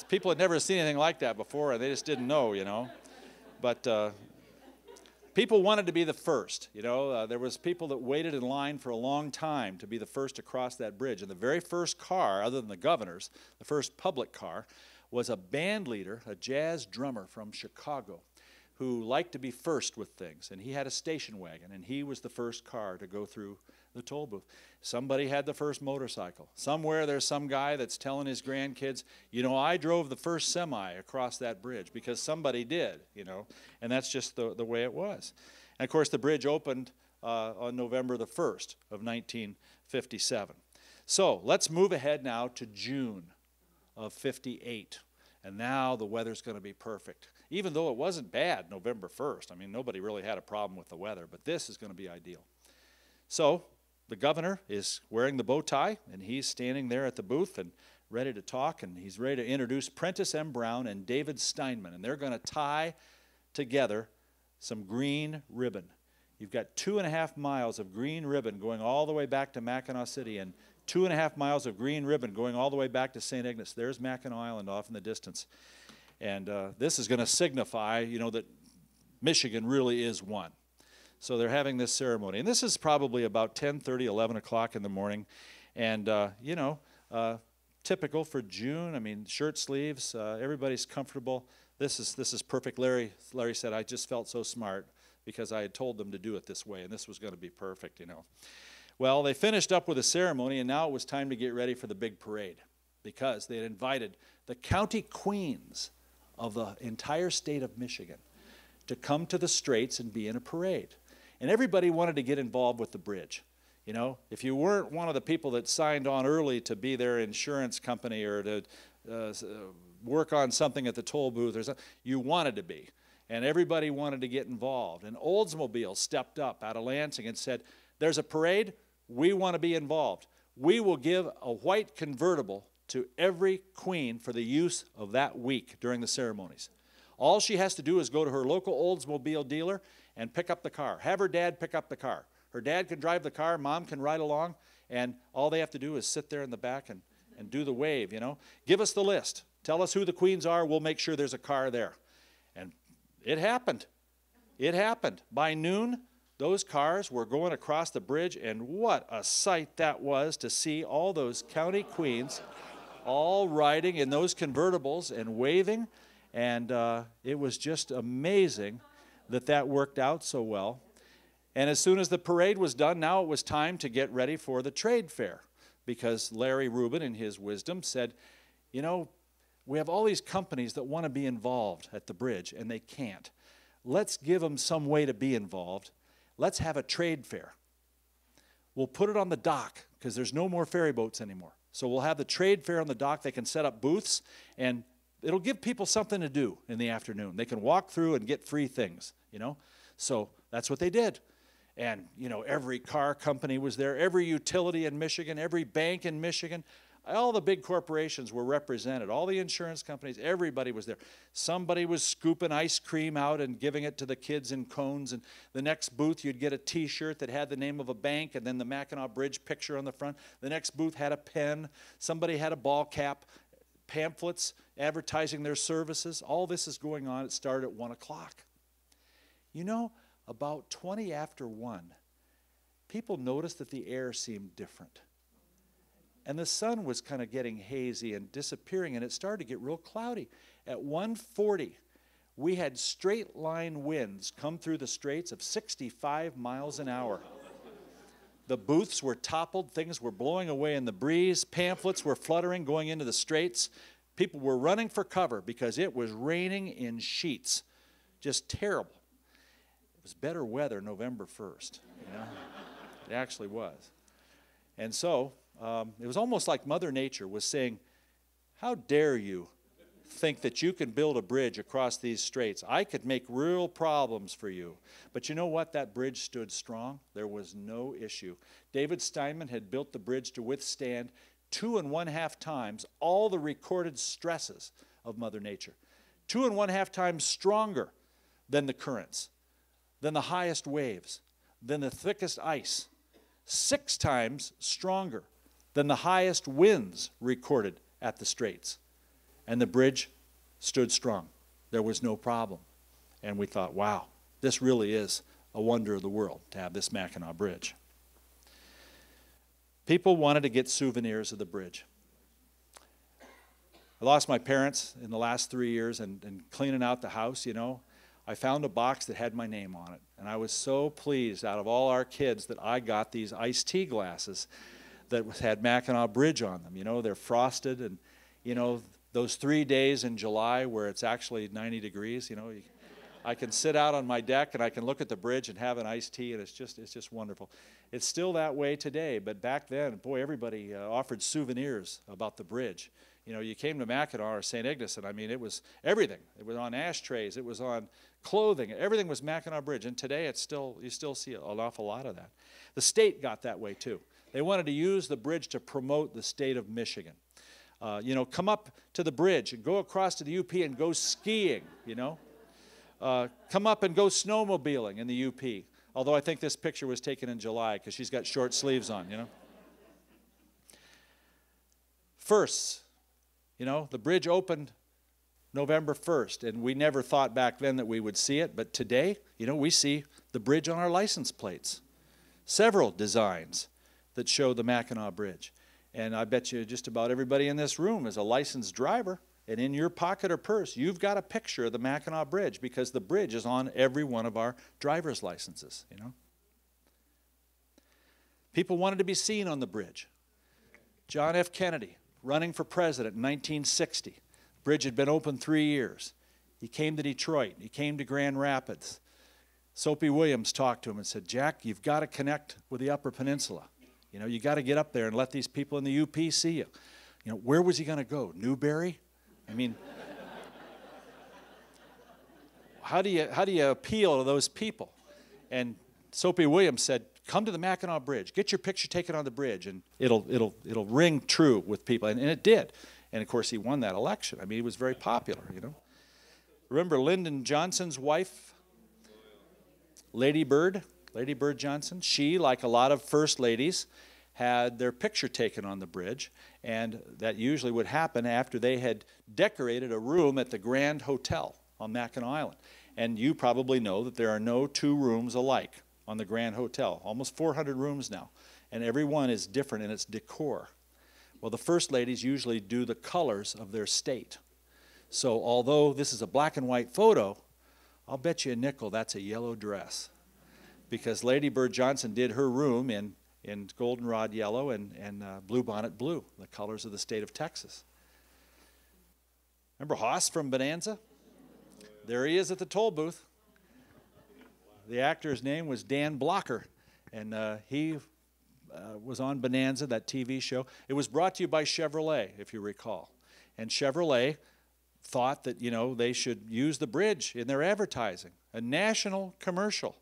People had never seen anything like that before and they just didn't know, you know. But uh, people wanted to be the first. You know, uh, there was people that waited in line for a long time to be the first to cross that bridge. And the very first car, other than the governor's, the first public car, was a band leader, a jazz drummer from Chicago, who liked to be first with things. And he had a station wagon, and he was the first car to go through the toll booth. Somebody had the first motorcycle. Somewhere there's some guy that's telling his grandkids, you know, I drove the first semi across that bridge because somebody did, you know, and that's just the, the way it was. And of course, the bridge opened uh, on November the 1st of 1957. So let's move ahead now to June of 58. And now the weather's going to be perfect. Even though it wasn't bad November 1st. I mean, nobody really had a problem with the weather, but this is going to be ideal. So the governor is wearing the bow tie, and he's standing there at the booth and ready to talk, and he's ready to introduce Prentiss M. Brown and David Steinman, and they're going to tie together some green ribbon. You've got two and a half miles of green ribbon going all the way back to Mackinaw City, and two and a half miles of green ribbon going all the way back to St. Ignace. There's Mackinac Island off in the distance. And uh, this is going to signify, you know, that Michigan really is one. So they're having this ceremony. And this is probably about 10 30, 11 o'clock in the morning. And, uh, you know, uh, typical for June. I mean, shirt sleeves, uh, everybody's comfortable. This is, this is perfect. Larry, Larry said, I just felt so smart because I had told them to do it this way, and this was going to be perfect, you know. Well, they finished up with a ceremony, and now it was time to get ready for the big parade because they had invited the county queens of the entire state of Michigan to come to the Straits and be in a parade and everybody wanted to get involved with the bridge. You know, if you weren't one of the people that signed on early to be their insurance company or to uh, work on something at the toll booth or something. You wanted to be. And everybody wanted to get involved. And Oldsmobile stepped up out of Lansing and said, There's a parade, we want to be involved. We will give a white convertible to every queen for the use of that week during the ceremonies. All she has to do is go to her local Oldsmobile dealer and pick up the car. Have her dad pick up the car. Her dad can drive the car, mom can ride along, and all they have to do is sit there in the back and, and do the wave, you know. Give us the list. Tell us who the queens are. We'll make sure there's a car there. And it happened. It happened. By noon, those cars were going across the bridge, and what a sight that was to see all those county queens all riding in those convertibles and waving. And uh, it was just amazing that that worked out so well. And as soon as the parade was done, now it was time to get ready for the trade fair because Larry Rubin, in his wisdom, said, You know, we have all these companies that want to be involved at the bridge and they can't. Let's give them some way to be involved. Let's have a trade fair. We'll put it on the dock because there's no more ferry boats anymore. So we'll have the trade fair on the dock. They can set up booths and it'll give people something to do in the afternoon. They can walk through and get free things, you know? So that's what they did. And, you know, every car company was there, every utility in Michigan, every bank in Michigan, all the big corporations were represented, all the insurance companies, everybody was there. Somebody was scooping ice cream out and giving it to the kids in cones. And the next booth, you'd get a t shirt that had the name of a bank and then the Mackinac Bridge picture on the front. The next booth had a pen. Somebody had a ball cap, pamphlets advertising their services. All this is going on. It started at 1 o'clock. You know, about 20 after 1, people noticed that the air seemed different. And the sun was kind of getting hazy and disappearing and it started to get real cloudy. At 140 we had straight line winds come through the straits of 65 miles an hour. The booths were toppled things were blowing away in the breeze pamphlets were fluttering going into the straits. People were running for cover because it was raining in sheets. Just terrible was better weather november 1st you know it actually was and so um, it was almost like Mother Nature was saying, How dare you think that you can build a bridge across these straits? I could make real problems for you. But you know what? That bridge stood strong. There was no issue. David Steinman had built the bridge to withstand two and one half times all the recorded stresses of Mother Nature. Two and one half times stronger than the currents, than the highest waves, than the thickest ice. Six times stronger than the highest winds recorded at the straits. And the bridge stood strong. There was no problem. And we thought, wow, this really is a wonder of the world to have this Mackinac Bridge. People wanted to get souvenirs of the bridge. I lost my parents in the last three years and, and cleaning out the house, you know. I found a box that had my name on it. And I was so pleased out of all our kids that I got these iced tea glasses that had Mackinac Bridge on them. You know, they're frosted, and you know those three days in July where it's actually 90 degrees. You know, you, I can sit out on my deck and I can look at the bridge and have an iced tea, and it's just it's just wonderful. It's still that way today, but back then, boy, everybody uh, offered souvenirs about the bridge. You know, you came to Mackinac or St. Ignace, and I mean, it was everything. It was on ashtrays, it was on clothing, everything was Mackinac Bridge. And today, it's still you still see an awful lot of that. The state got that way too. They wanted to use the bridge to promote the state of Michigan. Uh, you know, come up to the bridge and go across to the UP and go skiing, you know. Uh, come up and go snowmobiling in the UP. Although I think this picture was taken in July because she's got short sleeves on, you know. First, you know, the bridge opened November 1st, and we never thought back then that we would see it, but today, you know, we see the bridge on our license plates. Several designs that show the Mackinac Bridge. And I bet you just about everybody in this room is a licensed driver. And in your pocket or purse, you've got a picture of the Mackinac Bridge because the bridge is on every one of our driver's licenses, you know. People wanted to be seen on the bridge. John F. Kennedy, running for president in 1960. Bridge had been open three years. He came to Detroit. He came to Grand Rapids. Soapy Williams talked to him and said, Jack, you've got to connect with the Upper Peninsula. You know, you got to get up there and let these people in the UP see you. You know, where was he going to go? Newberry? I mean, how do you how do you appeal to those people? And Soapy Williams said, "Come to the Mackinac Bridge. Get your picture taken on the bridge, and it'll it'll it'll ring true with people." And, and it did. And of course, he won that election. I mean, he was very popular. You know. Remember Lyndon Johnson's wife, Lady Bird, Lady Bird Johnson? She, like a lot of first ladies, had their picture taken on the bridge, and that usually would happen after they had decorated a room at the Grand Hotel on Mackinac Island. And you probably know that there are no two rooms alike on the Grand Hotel, almost 400 rooms now, and every one is different in its decor. Well, the first ladies usually do the colors of their state. So, although this is a black and white photo, I'll bet you a nickel that's a yellow dress. Because Lady Bird Johnson did her room in, in goldenrod yellow and, and uh, bluebonnet blue, the colors of the state of Texas. Remember Hoss from Bonanza? There he is at the toll booth. The actor's name was Dan Blocker, and uh, he uh, was on Bonanza, that TV show. It was brought to you by Chevrolet, if you recall. And Chevrolet thought that, you know, they should use the bridge in their advertising, a national commercial.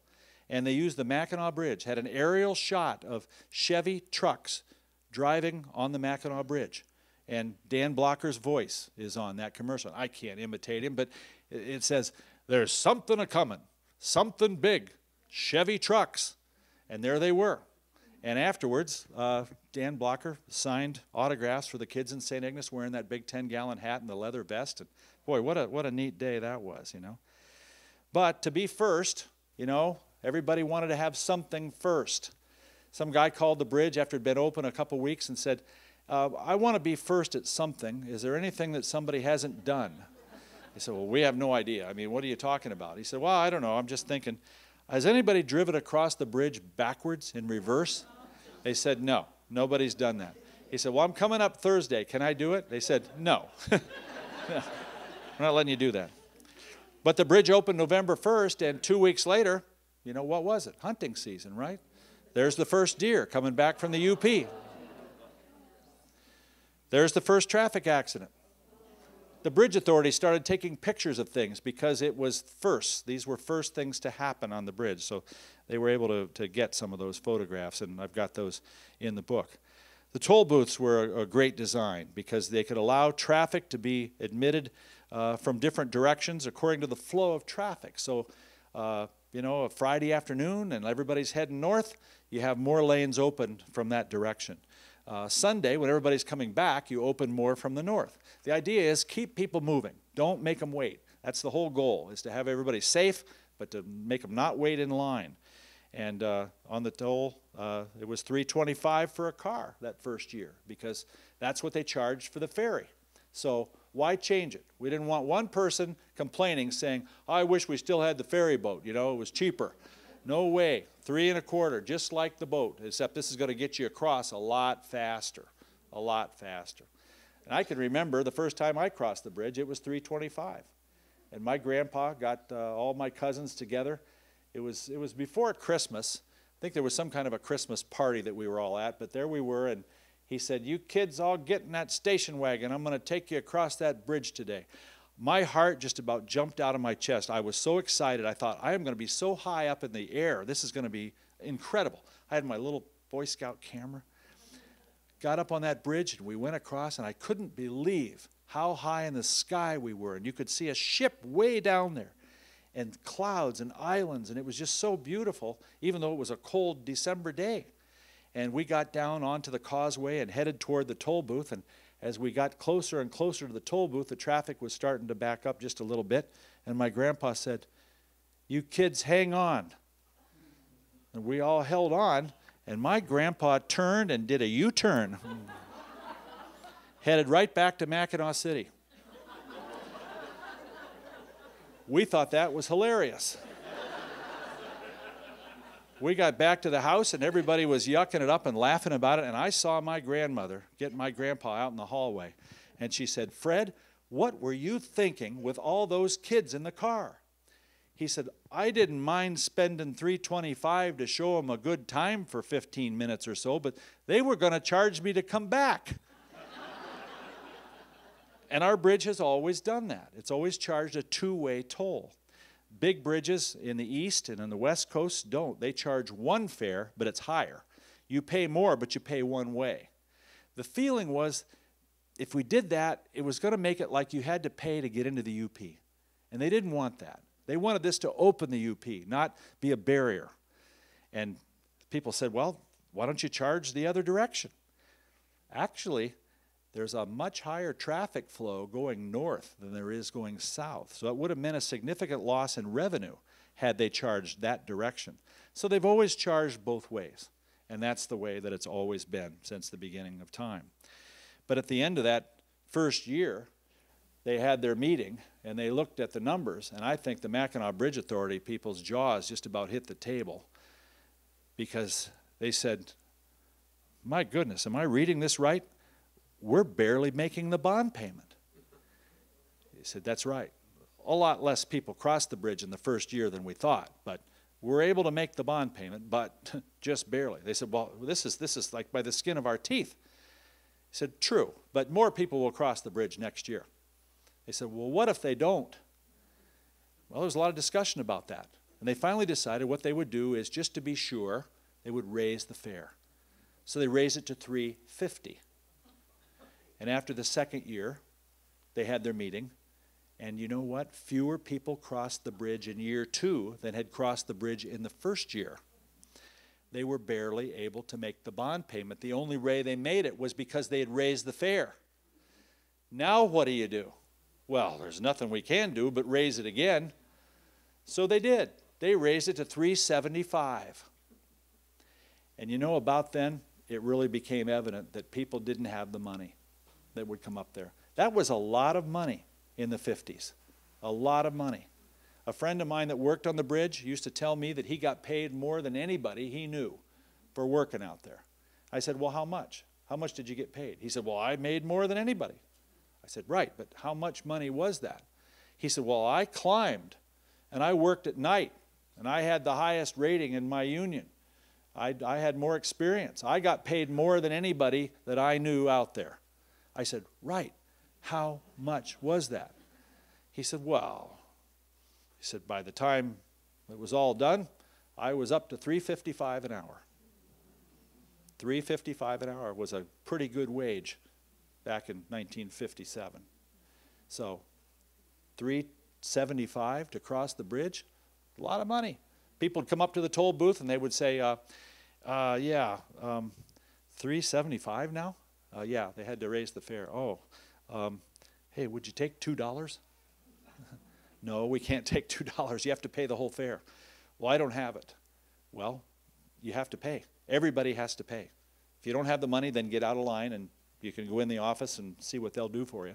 And they used the Mackinac Bridge, had an aerial shot of Chevy trucks driving on the Mackinac Bridge. And Dan Blocker's voice is on that commercial. I can't imitate him, but it says, There's something a coming, something big, Chevy trucks. And there they were. And afterwards, uh, Dan Blocker signed autographs for the kids in St. Ignace wearing that big 10 gallon hat and the leather vest. And boy, what a, what a neat day that was, you know. But to be first, you know, everybody wanted to have something first. Some guy called the bridge after it had been open a couple weeks and said, uh, I want to be first at something. Is there anything that somebody hasn't done? He said, Well, we have no idea. I mean, what are you talking about? He said, Well, I don't know. I'm just thinking. Has anybody driven across the bridge backwards in reverse? They said, No, nobody's done that. He said, Well, I'm coming up Thursday. Can I do it? They said, No. We're not letting you do that. But the bridge opened November 1st, and two weeks later, you know, what was it? Hunting season, right? There's the first deer coming back from the UP. There's the first traffic accident. The bridge authority started taking pictures of things because it was first. These were first things to happen on the bridge. So they were able to, to get some of those photographs, and I've got those in the book. The toll booths were a, a great design because they could allow traffic to be admitted uh, from different directions according to the flow of traffic. So, uh, you know, a Friday afternoon and everybody's heading north, you have more lanes open from that direction. Uh, Sunday, when everybody's coming back, you open more from the north. The idea is keep people moving. Don't make them wait. That's the whole goal, is to have everybody safe, but to make them not wait in line. And uh, on the toll, uh, it was 325 for a car that first year because that's what they charged for the ferry. So why change it? We didn't want one person complaining saying, I wish we still had the ferry boat, you know, it was cheaper. No way, three and a quarter, just like the boat, except this is going to get you across a lot faster, a lot faster. And I can remember the first time I crossed the bridge, it was 325. And my grandpa got uh, all my cousins together it was, it was before Christmas. I think there was some kind of a Christmas party that we were all at, but there we were, and he said, You kids all get in that station wagon. I'm going to take you across that bridge today. My heart just about jumped out of my chest. I was so excited. I thought, I am going to be so high up in the air. This is going to be incredible. I had my little Boy Scout camera. Got up on that bridge, and we went across, and I couldn't believe how high in the sky we were. And you could see a ship way down there and clouds and islands, and it was just so beautiful, even though it was a cold December day. And we got down onto the causeway and headed toward the toll booth. And as we got closer and closer to the toll booth, the traffic was starting to back up just a little bit. And my grandpa said, You kids, hang on. And we all held on. And my grandpa turned and did a U turn, headed right back to Mackinaw City. We thought that was hilarious. We got back to the house and everybody was yucking it up and laughing about it. And I saw my grandmother get my grandpa out in the hallway. And she said, Fred, what were you thinking with all those kids in the car? He said, I didn't mind spending 325 to show them a good time for 15 minutes or so, but they were going to charge me to come back. And our bridge has always done that. It's always charged a two way toll. Big bridges in the east and on the west coast don't. They charge one fare, but it's higher. You pay more, but you pay one way. The feeling was if we did that, it was going to make it like you had to pay to get into the UP. And they didn't want that. They wanted this to open the UP, not be a barrier. And people said, well, why don't you charge the other direction? Actually, there's a much higher traffic flow going north than there is going south. So it would have meant a significant loss in revenue had they charged that direction. So they've always charged both ways. And that's the way that it's always been since the beginning of time. But at the end of that first year, they had their meeting and they looked at the numbers. And I think the Mackinac Bridge Authority people's jaws just about hit the table because they said, My goodness, am I reading this right? We're barely making the bond payment. He said, That's right. A lot less people crossed the bridge in the first year than we thought, but we're able to make the bond payment, but just barely. They said, Well, this is, this is like by the skin of our teeth. He said, True, but more people will cross the bridge next year. They said, Well, what if they don't? Well, there was a lot of discussion about that. And they finally decided what they would do is just to be sure, they would raise the fare. So they raised it to 350. And after the second year, they had their meeting. And you know what? Fewer people crossed the bridge in year two than had crossed the bridge in the first year. They were barely able to make the bond payment. The only way they made it was because they had raised the fare. Now, what do you do? Well, there's nothing we can do but raise it again. So they did. They raised it to 375. And you know, about then, it really became evident that people didn't have the money that would come up there. That was a lot of money in the 50s. A lot of money. A friend of mine that worked on the bridge used to tell me that he got paid more than anybody he knew for working out there. I said, Well, how much? How much did you get paid? He said, Well, I made more than anybody. I said, Right, but how much money was that? He said, Well, I climbed and I worked at night and I had the highest rating in my union. I, I had more experience. I got paid more than anybody that I knew out there. I said, Right. How much was that? He said, Well, he said, by the time it was all done, I was up to 355 an hour. 355 an hour was a pretty good wage back in 1957. So 375 to cross the bridge, a lot of money. People would come up to the toll booth and they would say, uh, uh, yeah, um, 375 now? Uh, yeah, they had to raise the fare. Oh, um, hey, would you take $2? no, we can't take $2. You have to pay the whole fare. Well, I don't have it. Well, you have to pay. Everybody has to pay. If you don't have the money, then get out of line and you can go in the office and see what they'll do for you.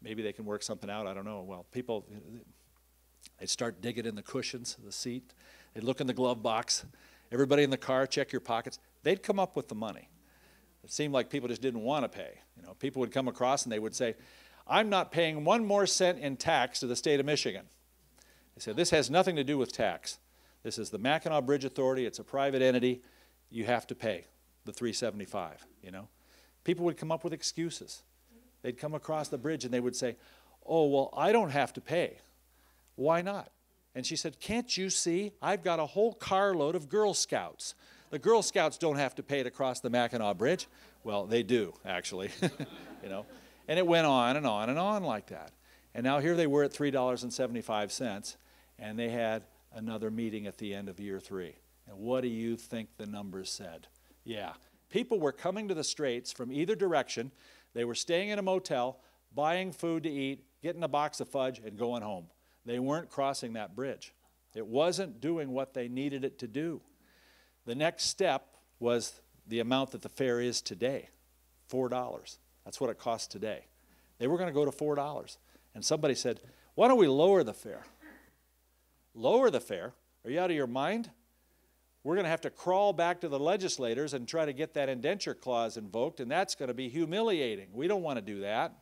Maybe they can work something out. I don't know. Well, people, they'd start digging in the cushions of the seat. They'd look in the glove box. Everybody in the car, check your pockets. They'd come up with the money. It seemed like people just didn't want to pay. You know, people would come across and they would say, I'm not paying one more cent in tax to the state of Michigan. They said, This has nothing to do with tax. This is the Mackinac Bridge Authority. It's a private entity. You have to pay the 375, you know. People would come up with excuses. They'd come across the bridge and they would say, Oh, well, I don't have to pay. Why not? And she said, Can't you see? I've got a whole carload of Girl Scouts. The Girl Scouts don't have to pay to cross the Mackinac Bridge. Well, they do, actually. you know. And it went on and on and on like that. And now here they were at $3.75, and they had another meeting at the end of year three. And what do you think the numbers said? Yeah, people were coming to the Straits from either direction. They were staying in a motel, buying food to eat, getting a box of fudge, and going home. They weren't crossing that bridge. It wasn't doing what they needed it to do. The next step was the amount that the fare is today $4. That's what it costs today. They were going to go to $4. And somebody said, Why don't we lower the fare? Lower the fare? Are you out of your mind? We're going to have to crawl back to the legislators and try to get that indenture clause invoked, and that's going to be humiliating. We don't want to do that.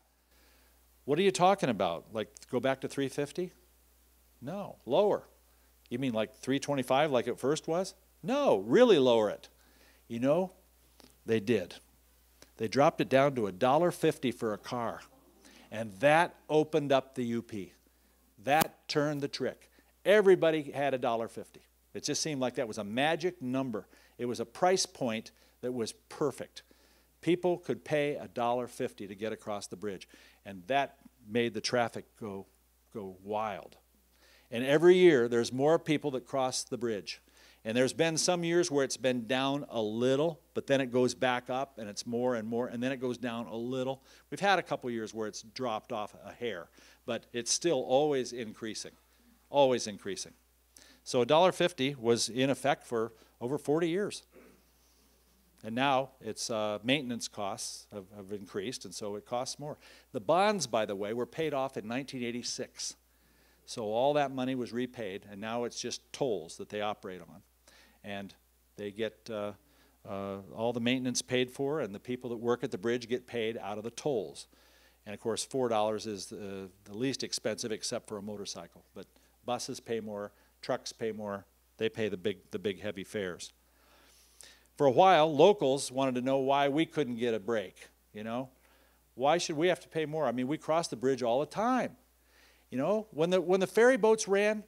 What are you talking about? Like go back to 350? No, lower. You mean like 325 like it first was? No, really lower it. You know, they did. They dropped it down to $1.50 for a car. And that opened up the UP. That turned the trick. Everybody had a dollar fifty. It just seemed like that was a magic number. It was a price point that was perfect. People could pay a dollar fifty to get across the bridge, and that made the traffic go go wild. And every year there's more people that cross the bridge. And there's been some years where it's been down a little, but then it goes back up and it's more and more, and then it goes down a little. We've had a couple years where it's dropped off a hair, but it's still always increasing, always increasing. So $1.50 was in effect for over 40 years. And now its uh, maintenance costs have, have increased, and so it costs more. The bonds, by the way, were paid off in 1986. So all that money was repaid, and now it's just tolls that they operate on and they get uh, uh, all the maintenance paid for, and the people that work at the bridge get paid out of the tolls. And of course, four dollars is the, the least expensive, except for a motorcycle. But buses pay more, trucks pay more. They pay the big, the big heavy fares. For a while, locals wanted to know why we couldn't get a break. You know, why should we have to pay more? I mean, we cross the bridge all the time. You know, when the when the ferry boats ran,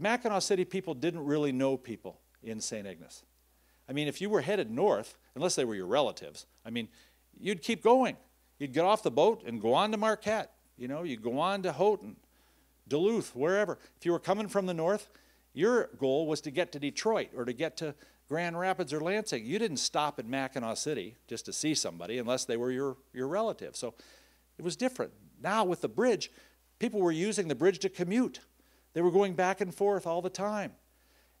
Mackinaw City people didn't really know people in St. Ignace. I mean, if you were headed north, unless they were your relatives, I mean, you'd keep going. You'd get off the boat and go on to Marquette. You know, you'd go on to Houghton, Duluth, wherever. If you were coming from the north, your goal was to get to Detroit or to get to Grand Rapids or Lansing. You didn't stop at Mackinaw City just to see somebody unless they were your, your relative. So it was different. Now with the bridge, people were using the bridge to commute. They were going back and forth all the time.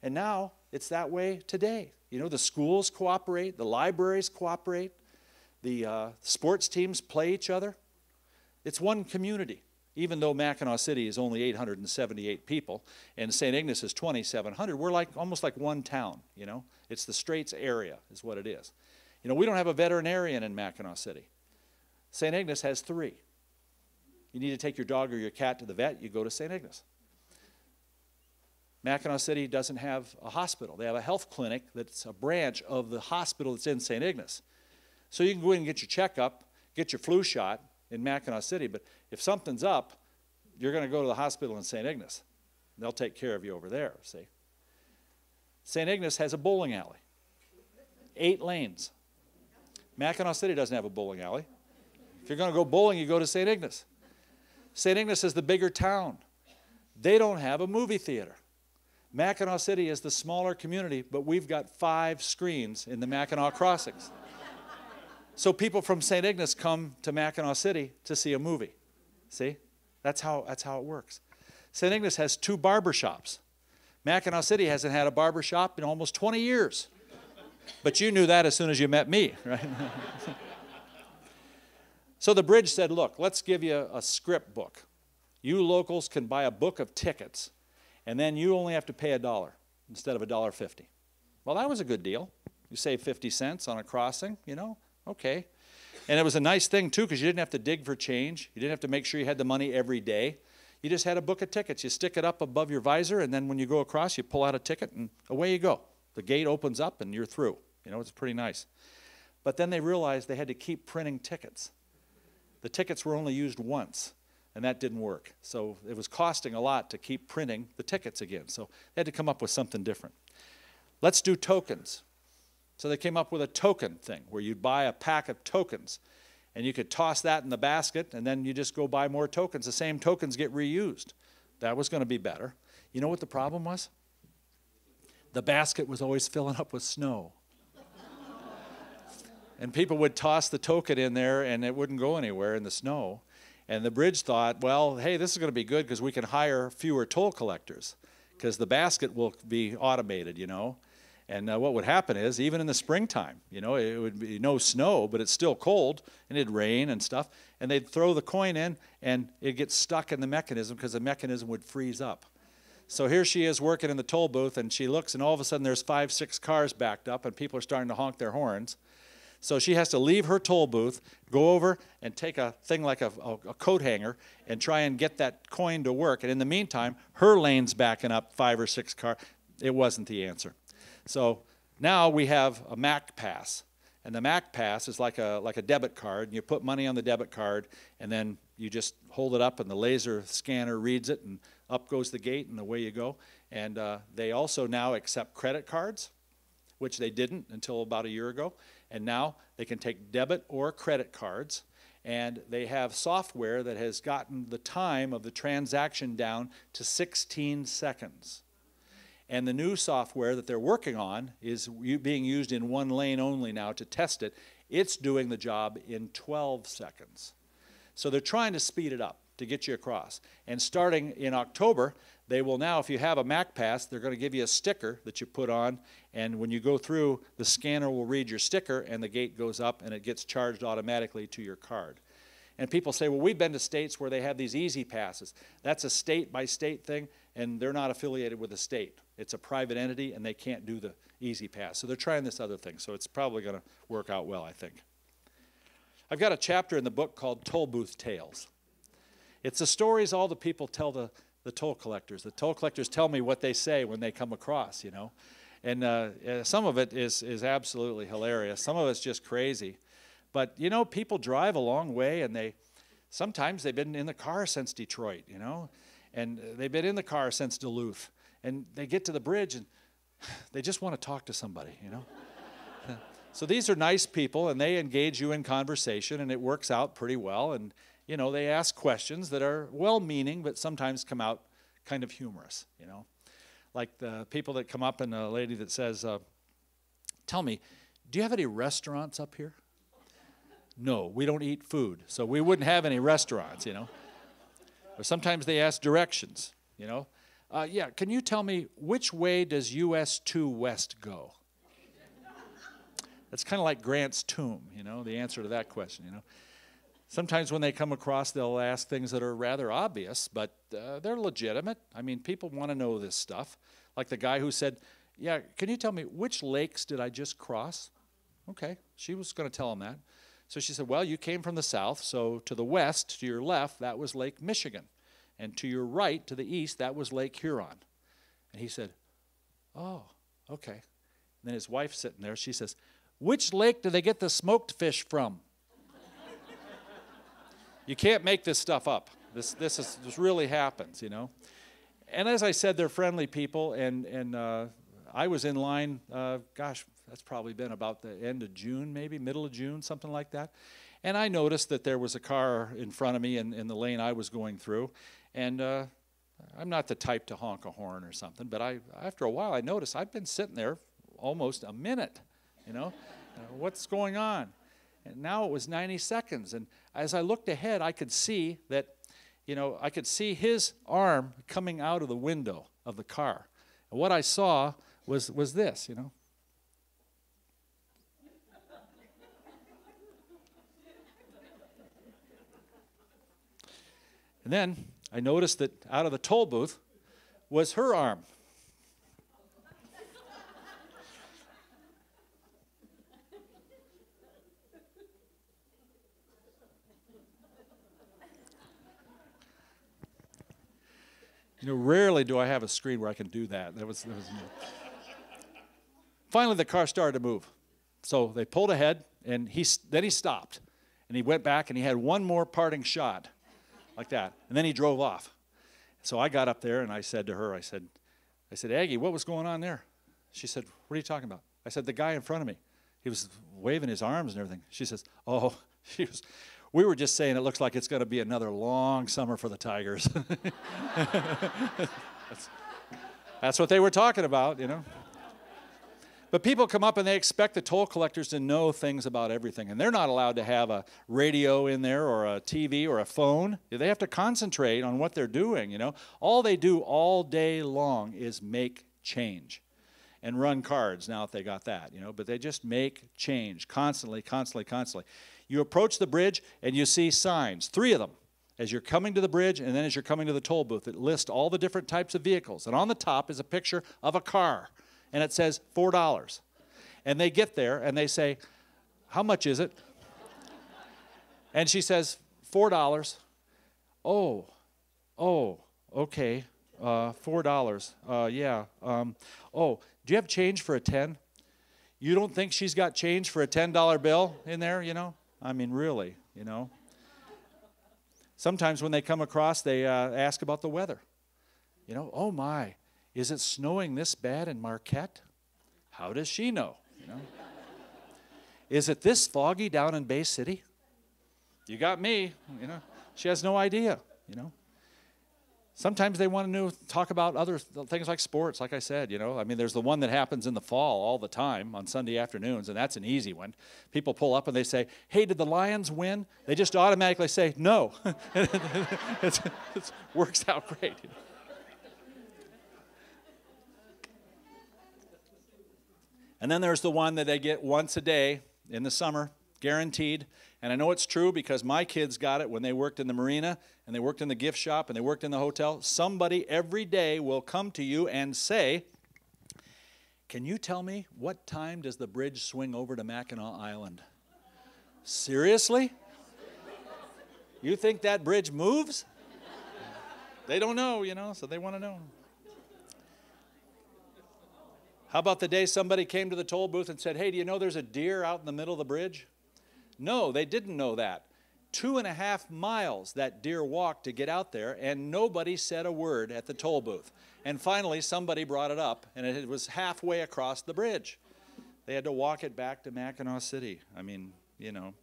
And now it's that way today. You know, the schools cooperate, the libraries cooperate, the uh, sports teams play each other. It's one community, even though Mackinaw City is only 878 people and St. Ignace is 2,700. We're like almost like one town, you know. It's the Straits area, is what it is. You know, we don't have a veterinarian in Mackinaw City. St. Ignace has three. You need to take your dog or your cat to the vet, you go to St. Ignace. Mackinaw City doesn't have a hospital. They have a health clinic that's a branch of the hospital that's in St. Ignace. So you can go in and get your checkup, get your flu shot in Mackinaw City, but if something's up, you're going to go to the hospital in St. Ignace. They'll take care of you over there, see. St. Ignace has a bowling alley, eight lanes. Mackinaw City doesn't have a bowling alley. If you're going to go bowling, you go to St. Ignace. St. Ignace is the bigger town. They don't have a movie theater. Mackinaw City is the smaller community, but we've got five screens in the Mackinaw crossings. so people from St. Ignace come to Mackinaw City to see a movie. See? That's how, that's how it works. St. Ignace has two barber shops. Mackinaw City hasn't had a barber shop in almost 20 years. But you knew that as soon as you met me, right? so the bridge said, look, let's give you a, a script book. You locals can buy a book of tickets and then you only have to pay a dollar instead of a dollar fifty. Well, that was a good deal. You save 50 cents on a crossing, you know, okay. And it was a nice thing too because you didn't have to dig for change. You didn't have to make sure you had the money every day. You just had a book of tickets. You stick it up above your visor, and then when you go across, you pull out a ticket, and away you go. The gate opens up, and you're through. You know, it's pretty nice. But then they realized they had to keep printing tickets. The tickets were only used once and that didn't work. So it was costing a lot to keep printing the tickets again. So they had to come up with something different. Let's do tokens. So they came up with a token thing where you'd buy a pack of tokens and you could toss that in the basket and then you just go buy more tokens. The same tokens get reused. That was going to be better. You know what the problem was? The basket was always filling up with snow. and people would toss the token in there and it wouldn't go anywhere in the snow. And the bridge thought, well, hey, this is going to be good because we can hire fewer toll collectors because the basket will be automated, you know. And uh, what would happen is, even in the springtime, you know, it would be no snow, but it's still cold, and it'd rain and stuff. And they'd throw the coin in, and it'd get stuck in the mechanism because the mechanism would freeze up. So here she is working in the toll booth, and she looks, and all of a sudden there's five, six cars backed up, and people are starting to honk their horns. So she has to leave her toll booth, go over and take a thing like a, a, coat hanger and try and get that coin to work. And in the meantime, her lane's backing up five or six cars. It wasn't the answer. So now we have a Mac Pass. And the Mac Pass is like a like a debit card, you put money on the debit card, and then you just hold it up, and the laser scanner reads it, and up goes the gate, and away you go. And uh, they also now accept credit cards, which they didn't until about a year ago. And now they can take debit or credit cards, and they have software that has gotten the time of the transaction down to 16 seconds. And the new software that they're working on is being used in one lane only now to test it. It's doing the job in 12 seconds. So they're trying to speed it up to get you across. And starting in October, they will now, if you have a Mac Pass, they're going to give you a sticker that you put on. And when you go through, the scanner will read your sticker and the gate goes up and it gets charged automatically to your card. And people say, well, we've been to states where they have these easy passes. That's a state by state thing, and they're not affiliated with the state. It's a private entity, and they can't do the easy pass. So they're trying this other thing. So it's probably going to work out well, I think. I've got a chapter in the book called Toll Booth Tales. It's the stories all the people tell the, the toll collectors. The toll collectors tell me what they say when they come across, you know. And uh, uh, some of it is, is absolutely hilarious. Some of it's just crazy. But, you know, people drive a long way and they, sometimes they've been in the car since Detroit, you know, and they've been in the car since Duluth and they get to the bridge and they just want to talk to somebody, you know. so these are nice people and they engage you in conversation and it works out pretty well and you know they ask questions that are well-meaning but sometimes come out kind of humorous, you know. Like the people that come up and a lady that says, uh, "Tell me, do you have any restaurants up here?" No, we don't eat food, so we wouldn't have any restaurants, you know. Or sometimes they ask directions, you know. Uh, yeah, can you tell me which way does US 2 West go? That's kind of like Grant's tomb, you know, the answer to that question, you know. Sometimes when they come across, they'll ask things that are rather obvious, but uh, they're legitimate. I mean, people want to know this stuff. Like the guy who said, Yeah, can you tell me which lakes did I just cross? Okay, she was going to tell him that. So she said, Well, you came from the south, so to the west, to your left, that was Lake Michigan. And to your right, to the east, that was Lake Huron. And he said, Oh, okay. And then his wife's sitting there. She says, Which lake do they get the smoked fish from? You can't make this stuff up. This, this, is, this really happens, you know. And as I said, they're friendly people. And, and uh, I was in line, uh, gosh, that's probably been about the end of June, maybe middle of June, something like that. And I noticed that there was a car in front of me in, in the lane I was going through. And uh, I'm not the type to honk a horn or something, but I, after a while, I noticed I've been sitting there almost a minute. You know, uh, what's going on? And now it was 90 seconds. And as I looked ahead, I could see that, you know, I could see his arm coming out of the window of the car. And what I saw was, was this, you know. And then I noticed that out of the toll booth was her arm. You know, rarely do I have a screen where I can do that. That was, that was Finally, the car started to move. So they pulled ahead, and he, then he stopped. And he went back, and he had one more parting shot like that. And then he drove off. So I got up there and I said to her, I said, I said, Aggie, what was going on there? She said, What are you talking about? I said, The guy in front of me. He was waving his arms and everything. She says, Oh, she was, we were just saying it looks like it's going to be another long summer for the Tigers. that's, that's what they were talking about, you know. But people come up and they expect the toll collectors to know things about everything. And they're not allowed to have a radio in there or a TV or a phone. They have to concentrate on what they're doing, you know. All they do all day long is make change and run cards now if they got that, you know. But they just make change constantly, constantly, constantly. You approach the bridge and you see signs, three of them as you're coming to the bridge and then as you're coming to the toll booth that list all the different types of vehicles. And on the top is a picture of a car and it says $4. And they get there and they say, How much is it? and she says, $4. Oh, oh, okay, uh, $4. Uh, yeah. Um, oh, do you have change for a 10? You don't think she's got change for a $10 bill in there, you know? I mean, really, you know? Sometimes when they come across, they uh, ask about the weather. You know, oh my, is it snowing this bad in Marquette? How does she know? You know? is it this foggy down in Bay City? You got me, you know. She has no idea, you know. Sometimes they want to talk about other things like sports, like I said, you know. I mean, there's the one that happens in the fall all the time on Sunday afternoons, and that's an easy one. People pull up and they say, Hey, did the Lions win? They just automatically say, No. it works out great. And then there's the one that they get once a day in the summer, guaranteed. And I know it's true because my kids got it when they worked in the marina and they worked in the gift shop and they worked in the hotel. Somebody every day will come to you and say, Can you tell me what time does the bridge swing over to Mackinac Island? Seriously? You think that bridge moves? They don't know, you know, so they want to know. How about the day somebody came to the toll booth and said, Hey, do you know there's a deer out in the middle of the bridge? No, they didn't know that. Two and a half miles that deer walked to get out there, and nobody said a word at the toll booth. And finally, somebody brought it up, and it was halfway across the bridge. They had to walk it back to Mackinaw City. I mean, you know.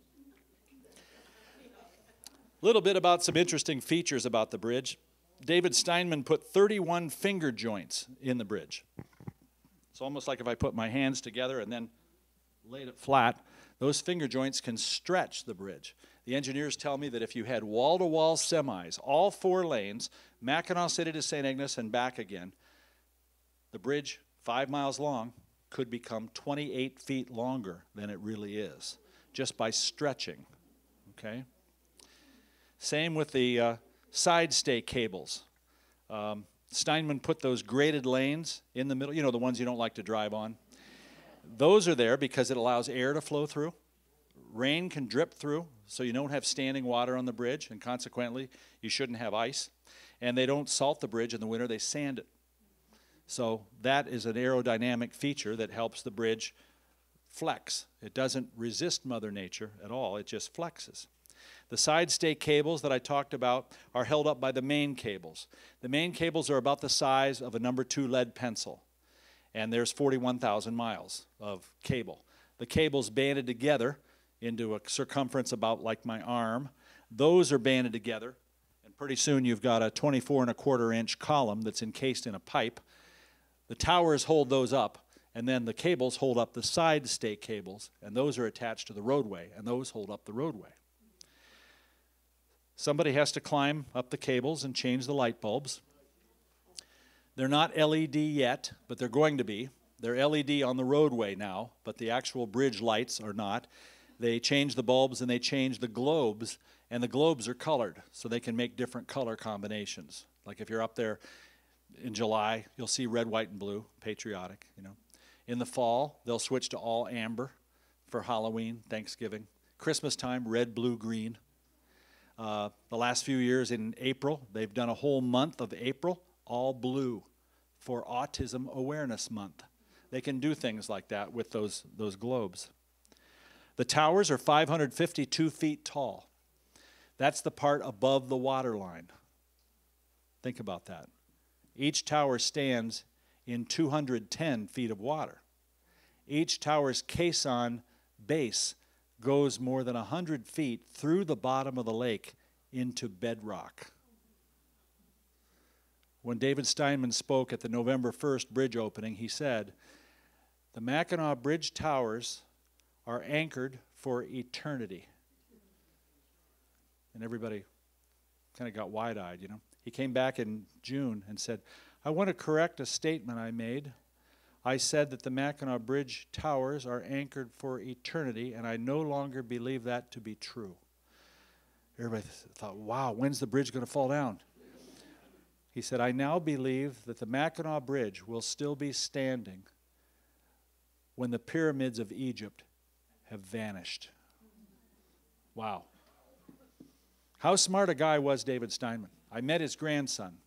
A little bit about some interesting features about the bridge. David Steinman put 31 finger joints in the bridge. It's almost like if I put my hands together and then laid it flat, those finger joints can stretch the bridge. The engineers tell me that if you had wall to wall semis, all four lanes, Mackinaw City to St. Ignace and back again, the bridge, five miles long, could become 28 feet longer than it really is just by stretching. Okay? Same with the uh, side stay cables. Um, Steinman put those graded lanes in the middle, you know, the ones you don't like to drive on. Those are there because it allows air to flow through. Rain can drip through, so you don't have standing water on the bridge, and consequently, you shouldn't have ice. And they don't salt the bridge in the winter, they sand it. So that is an aerodynamic feature that helps the bridge flex. It doesn't resist Mother Nature at all, it just flexes. The side stay cables that I talked about are held up by the main cables. The main cables are about the size of a number two lead pencil and there's 41,000 miles of cable. The cable's banded together into a circumference about like my arm. Those are banded together, and pretty soon you've got a 24 and a quarter inch column that's encased in a pipe. The towers hold those up, and then the cables hold up the side stay cables, and those are attached to the roadway, and those hold up the roadway. Somebody has to climb up the cables and change the light bulbs. They're not LED yet, but they're going to be. They're LED on the roadway now, but the actual bridge lights are not. They change the bulbs and they change the globes, and the globes are colored, so they can make different color combinations. Like if you're up there in July, you'll see red, white, and blue, patriotic, you know. In the fall, they'll switch to all amber for Halloween, Thanksgiving. Christmas time, red, blue, green. Uh, the last few years in April, they've done a whole month of April all blue for Autism Awareness Month. They can do things like that with those, those globes. The towers are 552 feet tall. That's the part above the water line. Think about that. Each tower stands in 210 feet of water. Each tower's caisson base goes more than 100 feet through the bottom of the lake into bedrock. When David Steinman spoke at the November 1st bridge opening, he said, The Mackinac Bridge towers are anchored for eternity. And everybody kind of got wide eyed, you know. He came back in June and said, I want to correct a statement I made. I said that the Mackinac Bridge towers are anchored for eternity, and I no longer believe that to be true. Everybody thought, wow, when's the bridge going to fall down? He said, I now believe that the Mackinac Bridge will still be standing when the pyramids of Egypt have vanished. Wow. How smart a guy was David Steinman. I met his grandson,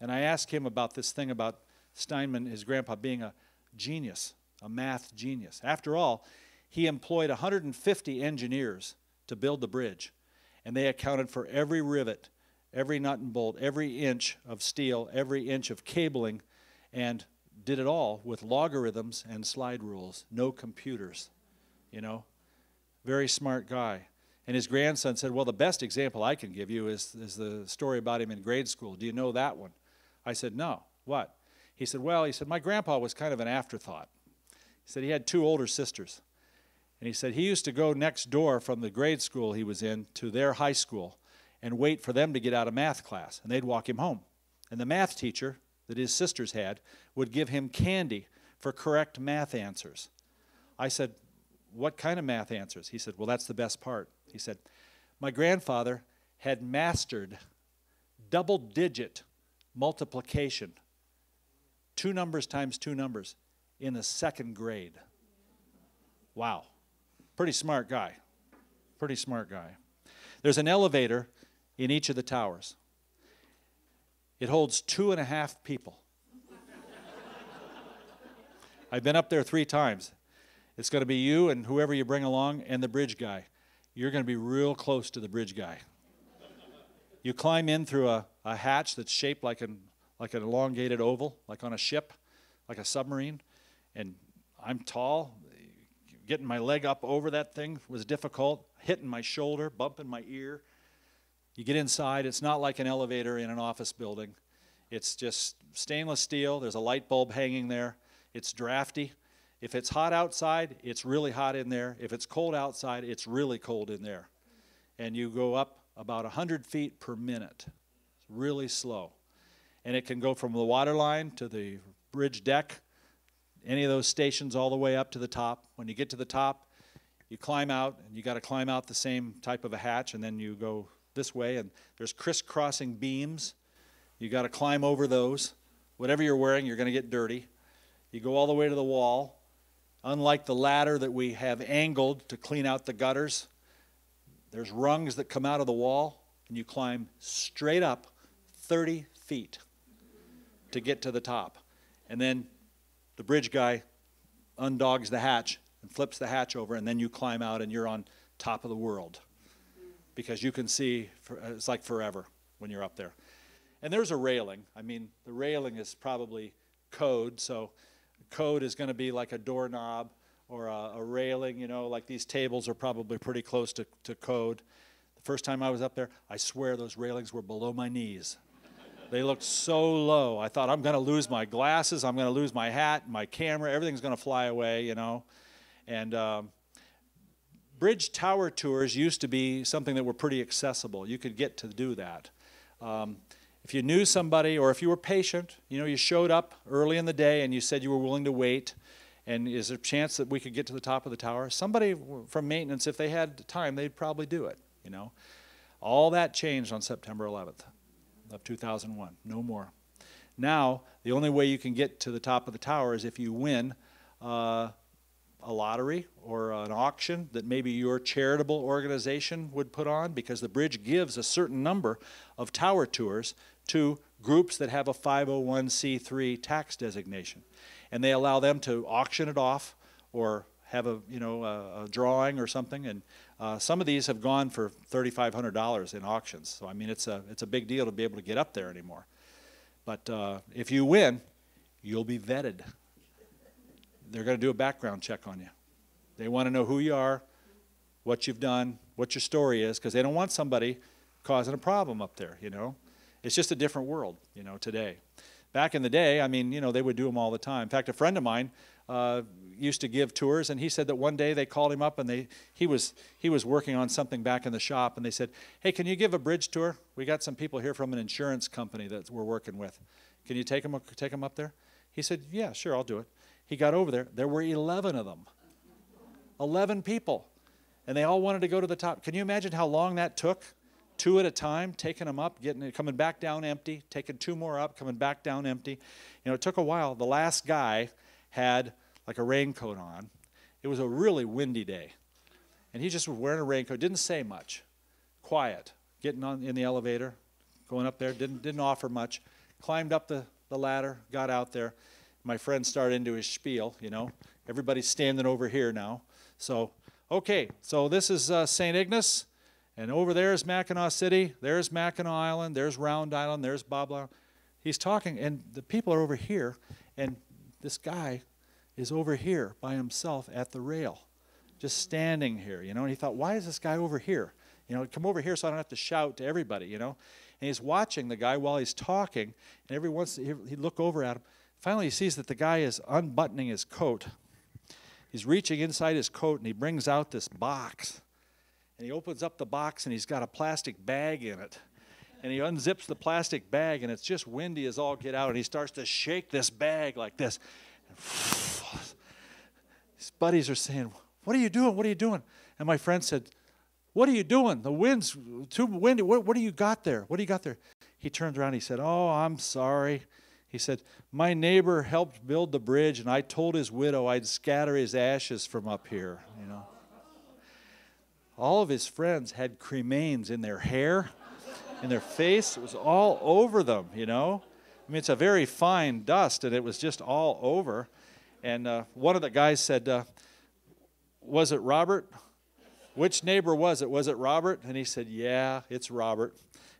and I asked him about this thing about Steinman, his grandpa, being a genius, a math genius. After all, he employed 150 engineers to build the bridge, and they accounted for every rivet, every nut and bolt, every inch of steel, every inch of cabling, and did it all with logarithms and slide rules, no computers, you know. Very smart guy. And his grandson said, Well, the best example I can give you is, is the story about him in grade school. Do you know that one? I said, No. What? He said, Well, he said, My grandpa was kind of an afterthought. He said he had two older sisters. And he said he used to go next door from the grade school he was in to their high school and wait for them to get out of math class, and they'd walk him home. And the math teacher that his sisters had would give him candy for correct math answers. I said, What kind of math answers? He said, Well, that's the best part. He said, My grandfather had mastered double digit multiplication, two numbers times two numbers, in the second grade. Wow. Pretty smart guy. Pretty smart guy. There's an elevator in each of the towers. It holds two and a half people. I've been up there three times. It's going to be you and whoever you bring along and the bridge guy. You're going to be real close to the bridge guy. You climb in through a, a hatch that's shaped like an, like an elongated oval, like on a ship, like a submarine. And I'm tall. Getting my leg up over that thing was difficult, hitting my shoulder, bumping my ear. You get inside, it's not like an elevator in an office building. It's just stainless steel. There's a light bulb hanging there. It's drafty. If it's hot outside, it's really hot in there. If it's cold outside, it's really cold in there. And you go up about 100 feet per minute. It's really slow. And it can go from the water line to the bridge deck, any of those stations all the way up to the top. When you get to the top, you climb out, and you got to climb out the same type of a hatch, and then you go this way, and there's crisscrossing beams. You got to climb over those. Whatever you're wearing, you're going to get dirty. You go all the way to the wall. Unlike the ladder that we have angled to clean out the gutters, there's rungs that come out of the wall, and you climb straight up 30 feet to get to the top. And then the bridge guy undogs the hatch and flips the hatch over, and then you climb out and you're on top of the world because you can see, for, it's like forever when you're up there. And there's a railing. I mean, the railing is probably code, so code is going to be like a doorknob or a, a, railing, you know, like these tables are probably pretty close to, to code. The first time I was up there, I swear those railings were below my knees. They looked so low. I thought, I'm going to lose my glasses, I'm going to lose my hat, my camera, everything's going to fly away, you know. And um, bridge tower tours used to be something that were pretty accessible. You could get to do that. Um, if you knew somebody or if you were patient, you know, you showed up early in the day and you said you were willing to wait, and is there a chance that we could get to the top of the tower? Somebody from maintenance, if they had time, they'd probably do it, you know. All that changed on September 11th of 2001, no more. Now, the only way you can get to the top of the tower is if you win uh, a lottery or an auction that maybe your charitable organization would put on because the bridge gives a certain number of tower tours to groups that have a 501c3 tax designation. And they allow them to auction it off or have a you know a, a drawing or something. And uh, some of these have gone for $3500 in auctions. So i mean it's a it's a big deal to be able to get up there anymore. But uh, if you win you'll be vetted they're going to do a background check on you. They want to know who you are, what you've done, what your story is, because they don't want somebody causing a problem up there, you know. It's just a different world, you know, today. Back in the day, I mean, you know, they would do them all the time. In fact, a friend of mine uh, used to give tours, and he said that one day they called him up, and they he was he was working on something back in the shop, and they said, "Hey, can you give a bridge tour? We got some people here from an insurance company that we're working with. Can you take them take them up there?" He said, "Yeah, sure, I'll do it." He got over there. There were 11 of them. 11 people. And they all wanted to go to the top. Can you imagine how long that took? Two at a time, taking them up, getting it, coming back down empty, taking two more up, coming back down empty. You know, it took a while. The last guy had like a raincoat on. It was a really windy day. And he just was wearing a raincoat, didn't say much. Quiet. Getting on in the elevator, going up there, didn't didn't offer much. Climbed up the, the ladder, got out there my friend started into his spiel, you know, Everybody's standing over here now. So, okay, so this is uh, St. Ignace, and over there is Mackinaw City. There's Mackinac Island. There's Round Island. There's Bob Island. He's talking, and the people are over here, and this guy is over here by himself at the rail, just standing here, you know. And he thought, why is this guy over here? You know, come over here so I don't have to shout to everybody, you know. And he's watching the guy while he's talking, and every once he'd look over at him. Finally, he sees that the guy is unbuttoning his coat. He's reaching inside his coat, and he brings out this box. And he opens up the box, and he's got a plastic bag in it. And he unzips the plastic bag and it's just windy as all get out. And he starts to shake this bag like this. His buddies are saying what are you doing? What are you doing? And my friend said what are you doing? The wind's too windy. What, what do you got there? What do you got there? He turned around he said oh i'm sorry he said my neighbor helped build the bridge and i told his widow i'd scatter his ashes from up here you know all of his friends had cremains in their hair in their face. It was all over them, you know. I mean, it's a very fine dust, and it was just all over. And uh, one of the guys said, uh, Was it Robert? Which neighbor was it? Was it Robert? And he said, Yeah, it's Robert.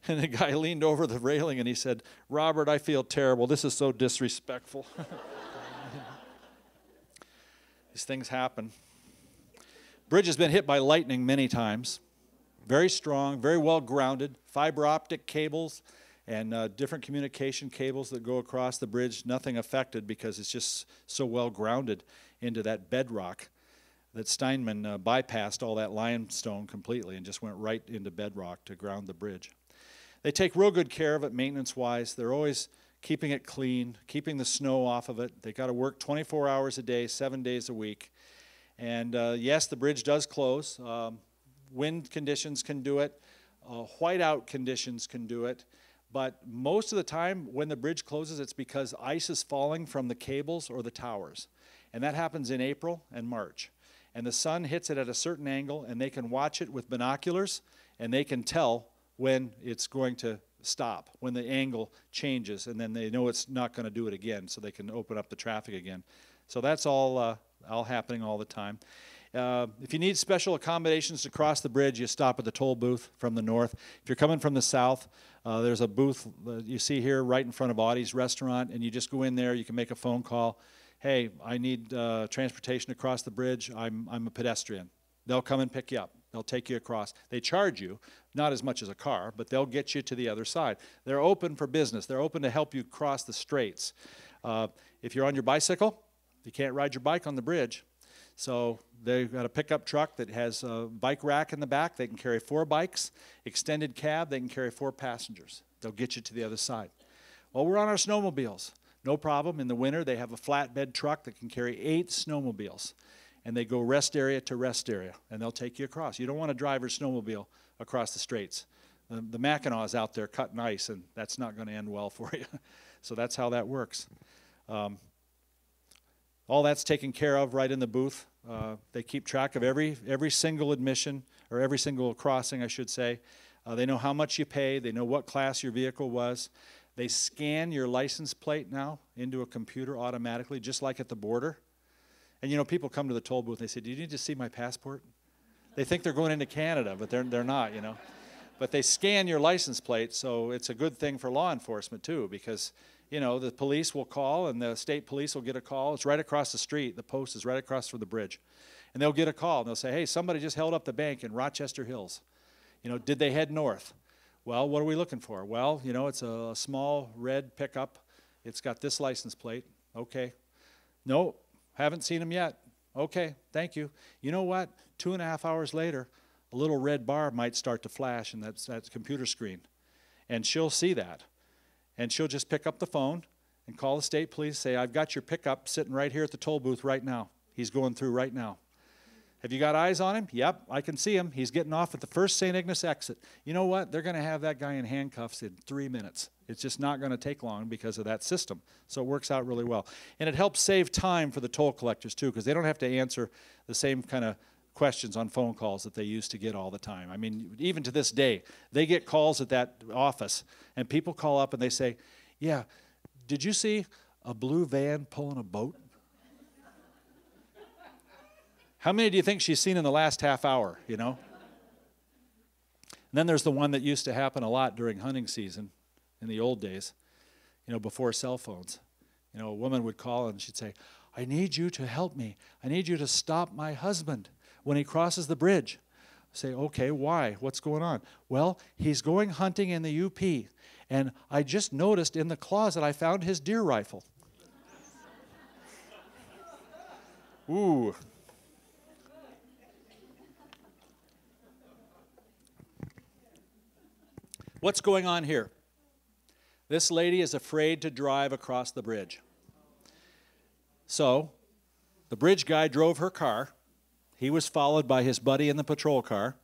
And the guy leaned over the railing and he said, Robert, I feel terrible. This is so disrespectful. These things happen. Bridge has been hit by lightning many times very strong, very well grounded, fiber optic cables and uh, different communication cables that go across the bridge, nothing affected because it's just so well grounded into that bedrock that Steinman uh, bypassed all that limestone completely and just went right into bedrock to ground the bridge. They take real good care of it maintenance wise. They're always keeping it clean, keeping the snow off of it. They got to work 24 hours a day, seven days a week. And uh, yes, the bridge does close. Um, wind conditions can do it, uh, whiteout conditions can do it. But most of the time, when the bridge closes, it's because ice is falling from the cables or the towers. And that happens in April and March. And the sun hits it at a certain angle, and they can watch it with binoculars, and they can tell when it's going to stop, when the angle changes, and then they know it's not going to do it again, so they can open up the traffic again. So that's all, uh, all happening all the time. Uh, if you need special accommodations to cross the bridge, you stop at the toll booth from the north. If you're coming from the south, uh, there's a booth uh, you see here right in front of Audie's restaurant, and you just go in there. You can make a phone call. Hey, I need uh, transportation across the bridge. I'm, I'm a pedestrian. They'll come and pick you up. They'll take you across. They charge you, not as much as a car, but they'll get you to the other side. They're open for business. They're open to help you cross the straits. Uh, if you're on your bicycle, you can't ride your bike on the bridge. So they've got a pickup truck that has a bike rack in the back. They can carry four bikes. Extended cab, they can carry four passengers. They'll get you to the other side. Well, we're on our snowmobiles. No problem. In the winter, they have a flatbed truck that can carry eight snowmobiles. And they go rest area to rest area, and they'll take you across. You don't want to drive your snowmobile across the straits. The, the is out there cutting ice, and that's not going to end well for you. so that's how that works. Um, all that's taken care of right in the booth. Uh, they keep track of every every single admission or every single crossing, I should say. Uh, they know how much you pay. They know what class your vehicle was. They scan your license plate now into a computer automatically, just like at the border. And you know, people come to the toll booth and they say, "Do you need to see my passport?" They think they're going into Canada, but they're they're not. You know, but they scan your license plate, so it's a good thing for law enforcement too, because you know, the police will call and the state police will get a call. It's right across the street. The post is right across from the bridge. And they'll get a call and they'll say, hey, somebody just held up the bank in Rochester Hills. You know, did they head north? Well, what are we looking for? Well, you know, it's a, small red pickup. It's got this license plate. Okay. No, haven't seen him yet. Okay, thank you. You know what? Two and a half hours later, a little red bar might start to flash in that, that computer screen. And she'll see that and she'll just pick up the phone and call the state police, say, I've got your pickup sitting right here at the toll booth right now. He's going through right now. Have you got eyes on him? Yep, I can see him. He's getting off at the first St. Ignace exit. You know what? They're going to have that guy in handcuffs in three minutes. It's just not going to take long because of that system. So it works out really well. And it helps save time for the toll collectors, too, because they don't have to answer the same kind of questions on phone calls that they used to get all the time. I mean, even to this day, they get calls at that office, and people call up and they say, Yeah, did you see a blue van pulling a boat? How many do you think she's seen in the last half hour, you know? And then there's the one that used to happen a lot during hunting season in the old days, you know, before cell phones. You know, a woman would call and she'd say, I need you to help me. I need you to stop my husband when he crosses the bridge. I say, okay, why? What's going on? Well, he's going hunting in the UP, and I just noticed in the closet I found his deer rifle. Ooh. What's going on here? This lady is afraid to drive across the bridge. So, the bridge guy drove her car. He was followed by his buddy in the patrol car.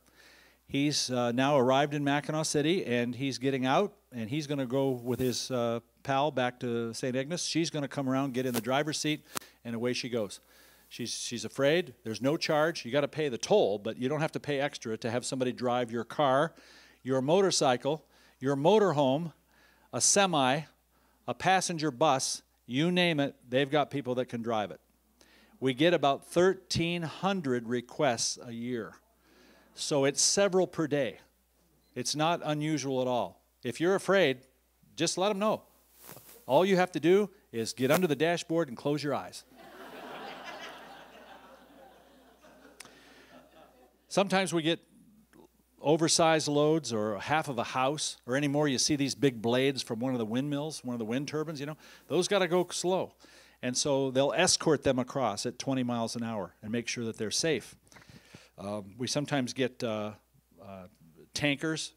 He's uh, now arrived in Mackinaw City and he's getting out and he's going to go with his uh, pal back to St. Ignace. She's going to come around, get in the driver's seat, and away she goes. She's, she's afraid. There's no charge. You got to pay the toll, but you don't have to pay extra to have somebody drive your car, your motorcycle, your motorhome, a semi, a passenger bus, you name it, they've got people that can drive it. We get about 1,300 requests a year. So it's several per day. It's not unusual at all. If you're afraid, just let them know. All you have to do is get under the dashboard and close your eyes. Sometimes we get oversized loads or half of a house or anymore you see these big blades from one of the windmills one of the wind turbines you know those got to go slow. And so they'll escort them across at 20 miles an hour and make sure that they're safe. Um, we sometimes get uh, uh, tankers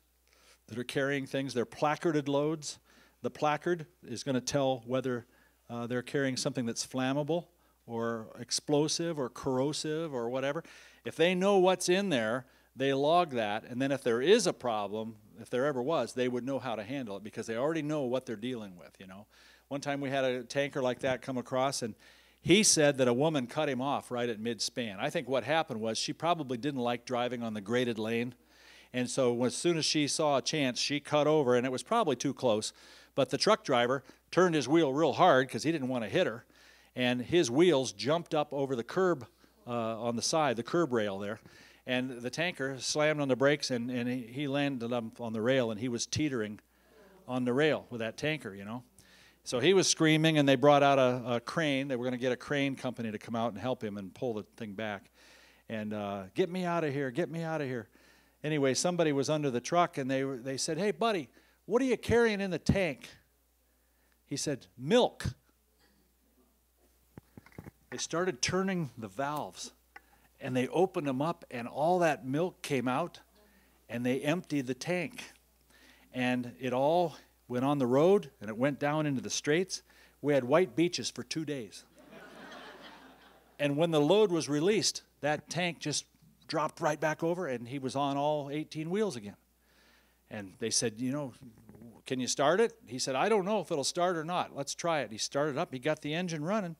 that are carrying things. They're placarded loads. The placard is going to tell whether uh, they're carrying something that's flammable or explosive or corrosive or whatever. If they know what's in there they log that, and then if there is a problem, if there ever was, they would know how to handle it because they already know what they're dealing with, you know. One time we had a tanker like that come across, and he said that a woman cut him off right at mid-span. I think what happened was she probably didn't like driving on the graded lane, and so as soon as she saw a chance, she cut over, and it was probably too close. But the truck driver turned his wheel real hard because he didn't want to hit her, and his wheels jumped up over the curb uh, on the side, the curb rail there, and the tanker slammed on the brakes and, and he, landed on the rail and he was teetering on the rail with that tanker, you know. So he was screaming and they brought out a, a crane. They were going to get a crane company to come out and help him and pull the thing back. And uh, get me out of here, get me out of here. Anyway, somebody was under the truck and they, they said, hey, buddy, what are you carrying in the tank? He said, milk. They started turning the valves and they opened them up, and all that milk came out, and they emptied the tank. And it all went on the road, and it went down into the straits. We had white beaches for two days. and when the load was released, that tank just dropped right back over, and he was on all 18 wheels again. And they said, You know, can you start it? He said, I don't know if it'll start or not. Let's try it. He started up, he got the engine running,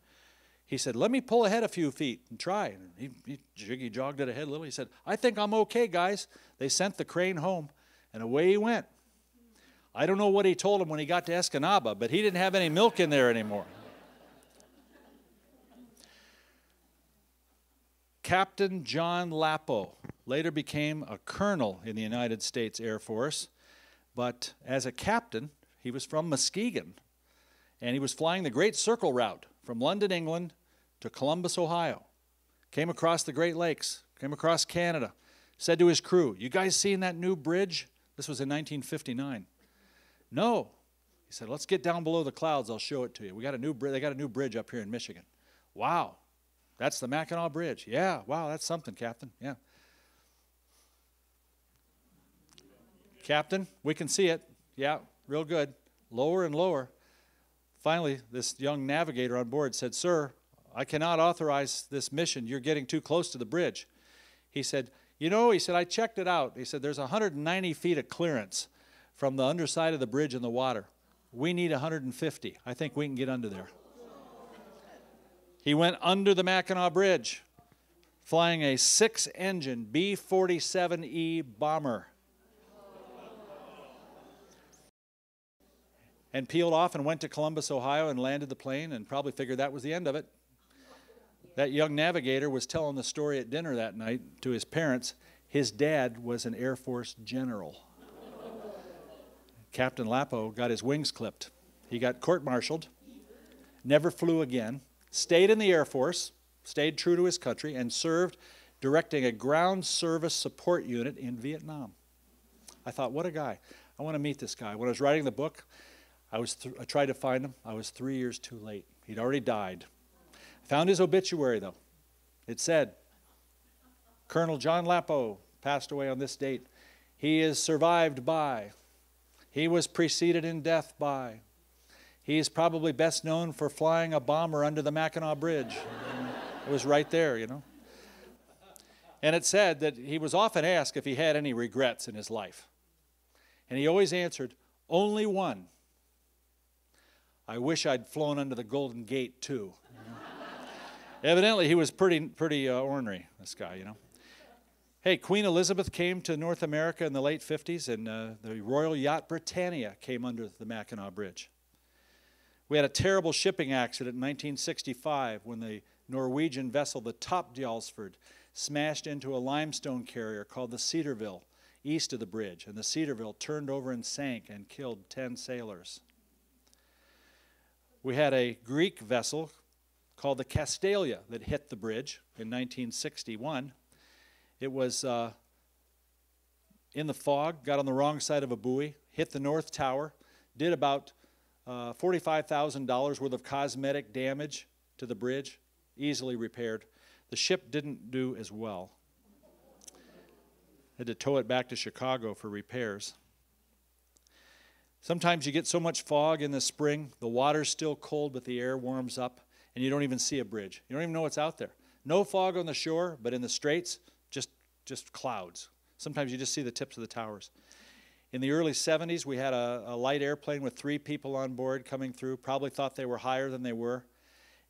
he said, Let me pull ahead a few feet and try. And he, he jiggy jogged it ahead a little. He said, I think I'm okay, guys. They sent the crane home, and away he went. I don't know what he told him when he got to Escanaba, but he didn't have any milk in there anymore. Captain John Lappo later became a colonel in the United States Air Force, but as a captain, he was from Muskegon, and he was flying the Great Circle Route from London, England to Columbus, Ohio. Came across the Great Lakes, came across Canada, said to his crew, You guys seen that new bridge? This was in 1959. No. He said, Let's get down below the clouds, I'll show it to you. We got a new bridge. they got a new bridge up here in Michigan. Wow. That's the Mackinac Bridge. Yeah, wow, that's something, Captain. Yeah. Captain, we can see it. Yeah, real good. Lower and lower. Finally, this young navigator on board said, Sir, I cannot authorize this mission. You're getting too close to the bridge. He said, You know, he said, I checked it out. He said, There's 190 feet of clearance from the underside of the bridge in the water. We need 150. I think we can get under there. He went under the Mackinac Bridge, flying a six engine B 47E bomber. and peeled off and went to Columbus, Ohio, and landed the plane and probably figured that was the end of it. That young navigator was telling the story at dinner that night to his parents. His dad was an Air Force general. Captain Lappo got his wings clipped. He got court martialed, never flew again, stayed in the Air Force, stayed true to his country, and served directing a ground service support unit in Vietnam. I thought, what a guy. I want to meet this guy. When I was writing the book, I, was I tried to find him. I was three years too late. He'd already died. Found his obituary, though. It said, Colonel John Lappo passed away on this date. He is survived by, he was preceded in death by, he is probably best known for flying a bomber under the Mackinac Bridge. it was right there, you know. And it said that he was often asked if he had any regrets in his life. And he always answered, Only one. I wish I'd flown under the Golden Gate too. Evidently, he was pretty, pretty uh, ornery, this guy, you know. Hey, Queen Elizabeth came to North America in the late 50s, and uh, the Royal Yacht Britannia came under the Mackinac Bridge. We had a terrible shipping accident in 1965 when the Norwegian vessel, the Topdalsfjord, smashed into a limestone carrier called the Cedarville east of the bridge, and the Cedarville turned over and sank and killed 10 sailors. We had a Greek vessel called the Castalia that hit the bridge in 1961. It was uh, in the fog, got on the wrong side of a buoy, hit the North Tower, did about uh, $45,000 worth of cosmetic damage to the bridge, easily repaired. The ship didn't do as well. Had to tow it back to Chicago for repairs. Sometimes you get so much fog in the spring, the water's still cold, but the air warms up, and you don't even see a bridge. You don't even know what's out there. No fog on the shore, but in the straits, just, just clouds. Sometimes you just see the tips of the towers. In the early 70s, we had a, a, light airplane with three people on board coming through, probably thought they were higher than they were.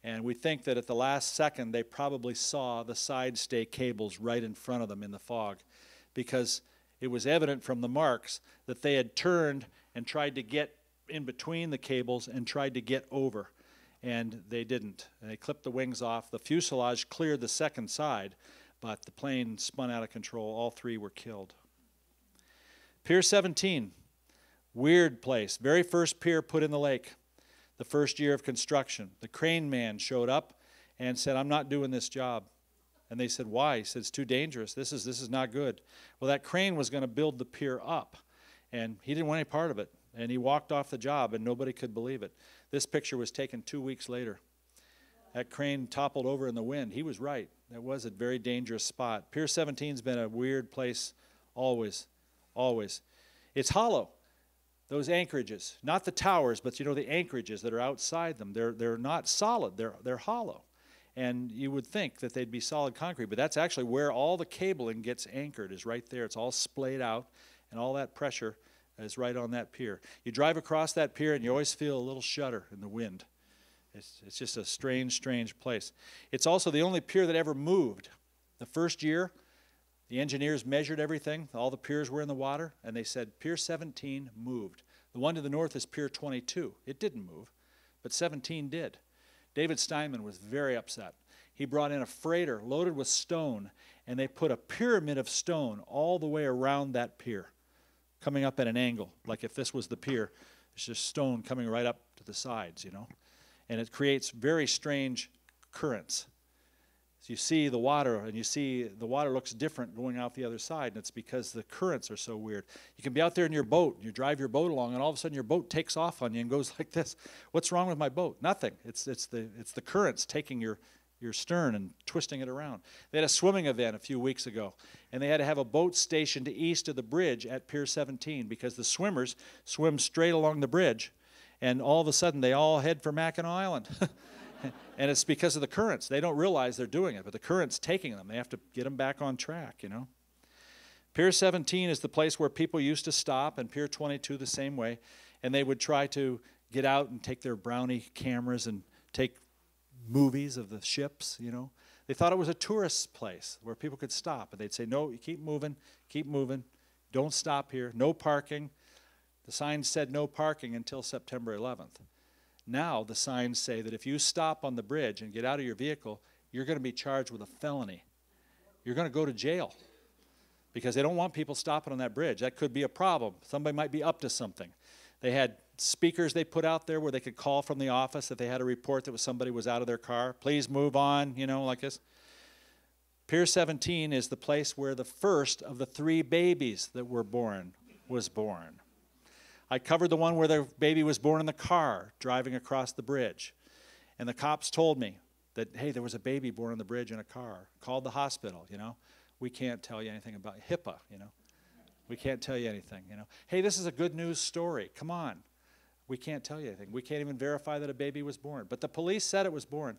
And we think that at the last second, they probably saw the side stay cables right in front of them in the fog because it was evident from the marks that they had turned and tried to get in between the cables and tried to get over. And they didn't. They clipped the wings off. The fuselage cleared the second side, but the plane spun out of control. All three were killed. Pier 17, weird place. Very first pier put in the lake, the first year of construction. The crane man showed up and said, I'm not doing this job. And they said, Why? He said, It's too dangerous. This is, this is not good. Well, that crane was going to build the pier up, and he didn't want any part of it. And he walked off the job, and nobody could believe it. This picture was taken two weeks later. That crane toppled over in the wind. He was right. That was a very dangerous spot. Pier 17's been a weird place always always. It's hollow. Those anchorages, not the towers, but you know the anchorages that are outside them. They're they're not solid. They're they're hollow. And you would think that they'd be solid concrete, but that's actually where all the cabling gets anchored is right there. It's all splayed out and all that pressure is right on that pier. You drive across that pier and you always feel a little shudder in the wind. It's, it's just a strange, strange place. It's also the only pier that ever moved. The first year, the engineers measured everything. All the piers were in the water, and they said Pier 17 moved. The one to the north is Pier 22. It didn't move, but 17 did. David Steinman was very upset. He brought in a freighter loaded with stone, and they put a pyramid of stone all the way around that pier, coming up at an angle. Like if this was the pier, it's just stone coming right up to the sides, you know. And it creates very strange currents. So you see the water, and you see the water looks different going out the other side, and it's because the currents are so weird. You can be out there in your boat, and you drive your boat along, and all of a sudden your boat takes off on you and goes like this. What's wrong with my boat? Nothing. It's, it's, the, it's the currents taking your, your stern and twisting it around. They had a swimming event a few weeks ago, and they had to have a boat stationed east of the bridge at Pier 17 because the swimmers swim straight along the bridge, and all of a sudden they all head for Mackinac Island. and it's because of the currents. They don't realize they're doing it, but the current's taking them. They have to get them back on track, you know. Pier 17 is the place where people used to stop, and Pier 22 the same way. And they would try to get out and take their brownie cameras and take movies of the ships, you know. They thought it was a tourist place where people could stop, and they'd say, No, you keep moving, keep moving, don't stop here, no parking. The signs said no parking until September 11th. Now the signs say that if you stop on the bridge and get out of your vehicle, you're going to be charged with a felony. You're going to go to jail because they don't want people stopping on that bridge. That could be a problem. Somebody might be up to something. They had speakers they put out there where they could call from the office if they had a report that was somebody was out of their car. Please move on, you know, like this. Pier 17 is the place where the first of the three babies that were born was born. I covered the one where the baby was born in the car driving across the bridge. And the cops told me that, hey, there was a baby born on the bridge in a car. Called the hospital, you know. We can't tell you anything about HIPAA, you know. We can't tell you anything, you know. Hey, this is a good news story. Come on. We can't tell you anything. We can't even verify that a baby was born. But the police said it was born.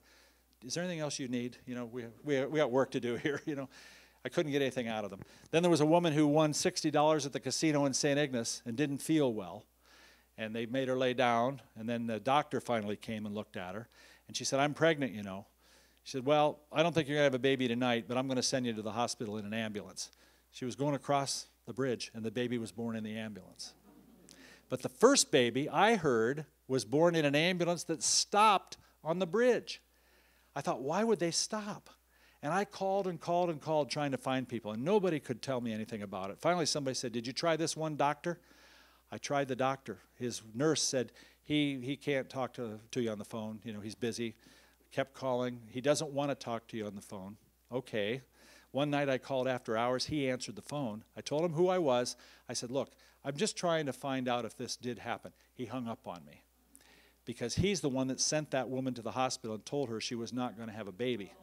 Is there anything else you need? You know, we, we, we got work to do here, you know. I couldn't get anything out of them. Then there was a woman who won $60 at the casino in St. Ignace and didn't feel well. And they made her lay down. And then the doctor finally came and looked at her. And she said, I'm pregnant, you know. She said, Well, I don't think you're going to have a baby tonight, but I'm going to send you to the hospital in an ambulance. She was going across the bridge, and the baby was born in the ambulance. But the first baby I heard was born in an ambulance that stopped on the bridge. I thought, why would they stop? And I called and called and called trying to find people, and nobody could tell me anything about it. Finally, somebody said, Did you try this one doctor? I tried the doctor. His nurse said, He, he can't talk to, to you on the phone. You know, he's busy. Kept calling. He doesn't want to talk to you on the phone. Okay. One night I called after hours. He answered the phone. I told him who I was. I said, Look, I'm just trying to find out if this did happen. He hung up on me because he's the one that sent that woman to the hospital and told her she was not going to have a baby.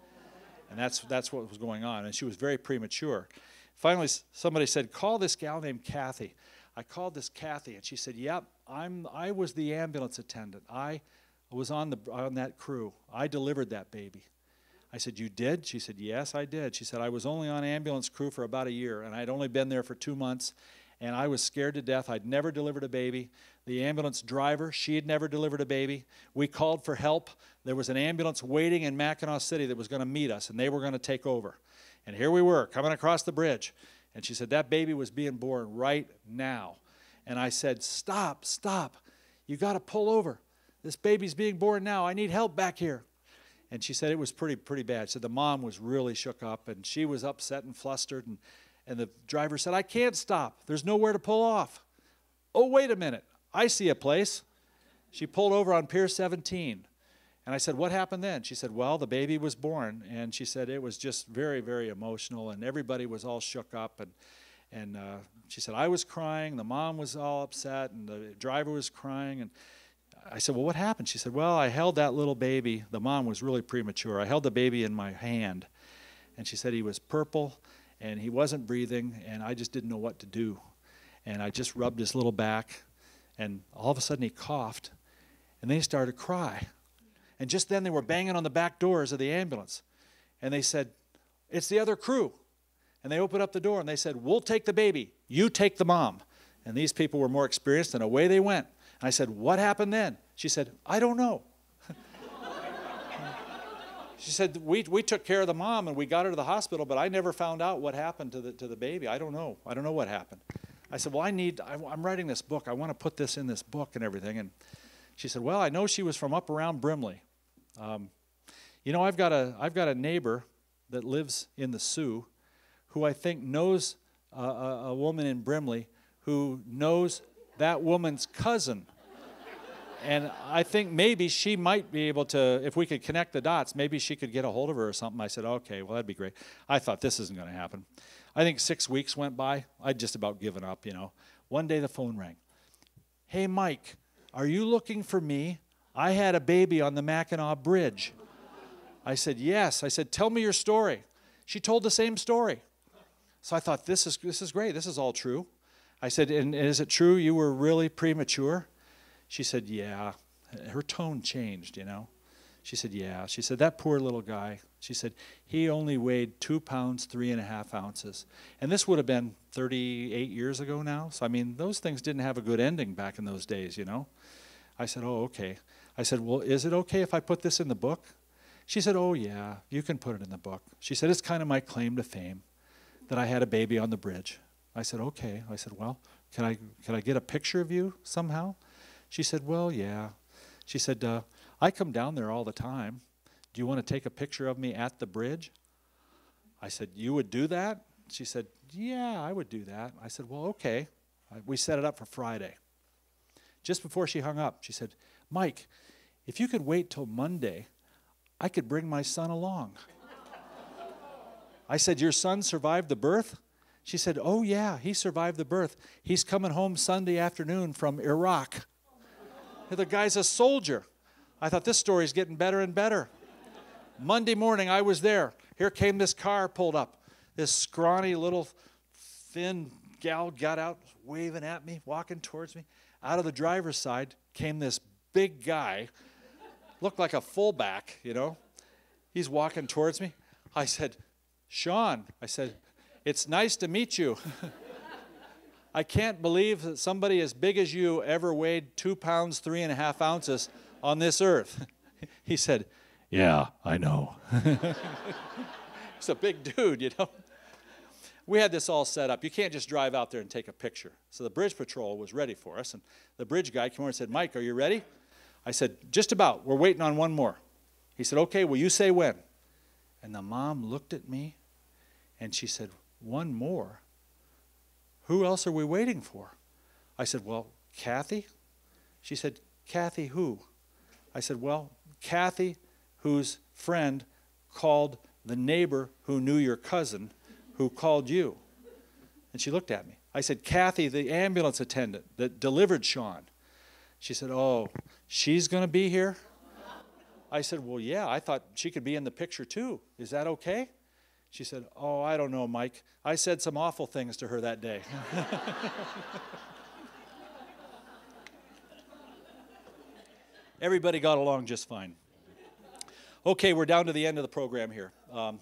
And that's, that's what was going on. And she was very premature. Finally, somebody said, Call this gal named Kathy. I called this Kathy, and she said, Yep, I'm, I was the ambulance attendant. I was on, the, on that crew. I delivered that baby. I said, You did? She said, Yes, I did. She said, I was only on ambulance crew for about a year, and I'd only been there for two months, and I was scared to death. I'd never delivered a baby. The ambulance driver, she had never delivered a baby. We called for help. There was an ambulance waiting in Mackinaw City that was going to meet us, and they were going to take over. And here we were coming across the bridge. And she said, That baby was being born right now. And I said, Stop, stop. You got to pull over. This baby's being born now. I need help back here. And she said it was pretty, pretty bad. So the mom was really shook up and she was upset and flustered. And, and the driver said, I can't stop. There's nowhere to pull off. Oh, wait a minute. I see a place. She pulled over on Pier 17. And I said, What happened then? She said, Well, the baby was born. And she said it was just very, very emotional, and everybody was all shook up. And, and uh, she said, I was crying, the mom was all upset, and the driver was crying. And I said, Well, what happened? She said, Well, I held that little baby. The mom was really premature. I held the baby in my hand. And she said he was purple and he wasn't breathing, and I just didn't know what to do. And I just rubbed his little back, and all of a sudden he coughed, and then he started to cry. And just then they were banging on the back doors of the ambulance. And they said, It's the other crew. And they opened up the door and they said, We'll take the baby. You take the mom. And these people were more experienced, and away they went. And I said, What happened then? She said, I don't know. She said, we, we took care of the mom and we got her to the hospital, but I never found out what happened to the, to the baby. I don't know. I don't know what happened. I said, Well, I need, I, I'm writing this book. I want to put this in this book and everything. And she said, Well, I know she was from up around Brimley. Um, you know, I've got, a, I've got a neighbor that lives in the Soo who I think knows a, a woman in Brimley who knows that woman's cousin. And I think maybe she might be able to, if we could connect the dots, maybe she could get a hold of her or something. I said, okay, well, that'd be great. I thought this isn't going to happen. I think six weeks went by. I'd just about given up, you know. One day the phone rang. Hey, Mike, are you looking for me? I had a baby on the Mackinac Bridge. I said, Yes. I said, Tell me your story. She told the same story. So I thought, This is, this is great. This is all true. I said, And is it true you were really premature? She said, Yeah. Her tone changed, you know. She said, Yeah. She said, That poor little guy. She said, He only weighed two pounds, three and a half ounces. And this would have been 38 years ago now. So, I mean, those things didn't have a good ending back in those days, you know. I said, Oh, okay. I said, Well, is it okay if I put this in the book? She said, Oh, yeah, you can put it in the book. She said, It's kind of my claim to fame that I had a baby on the bridge. I said, Okay. I said, Well, can I, can I get a picture of you somehow? She said, Well, yeah. She said, uh, I come down there all the time. Do you want to take a picture of me at the bridge? I said, You would do that? She said, Yeah, I would do that. I said, Well, okay. We set it up for Friday. Just before she hung up, she said, Mike, if you could wait till Monday, I could bring my son along. I said, Your son survived the birth? She said, Oh, yeah, he survived the birth. He's coming home Sunday afternoon from Iraq. The guy's a soldier. I thought this story's getting better and better. Monday morning, I was there. Here came this car pulled up. This scrawny little thin gal got out, waving at me, walking towards me. Out of the driver's side came this big guy, looked like a fullback, you know. He's walking towards me. I said, Sean, I said, it's nice to meet you. I can't believe that somebody as big as you ever weighed two pounds, three and a half ounces on this earth. He said, Yeah, I know. He's a big dude, you know. We had this all set up. You can't just drive out there and take a picture. So the bridge patrol was ready for us, and the bridge guy came over and said, Mike, are you ready? I said, Just about. We're waiting on one more. He said, Okay, well, you say when. And the mom looked at me and she said, One more? Who else are we waiting for? I said, Well, Kathy? She said, Kathy who? I said, Well, Kathy, whose friend called the neighbor who knew your cousin, who called you. And she looked at me. I said, Kathy, the ambulance attendant that delivered Sean. She said, Oh, she's going to be here? I said, Well, yeah, I thought she could be in the picture too. Is that okay? She said, Oh, I don't know, Mike. I said some awful things to her that day. Everybody got along just fine. Okay, we're down to the end of the program here. Um,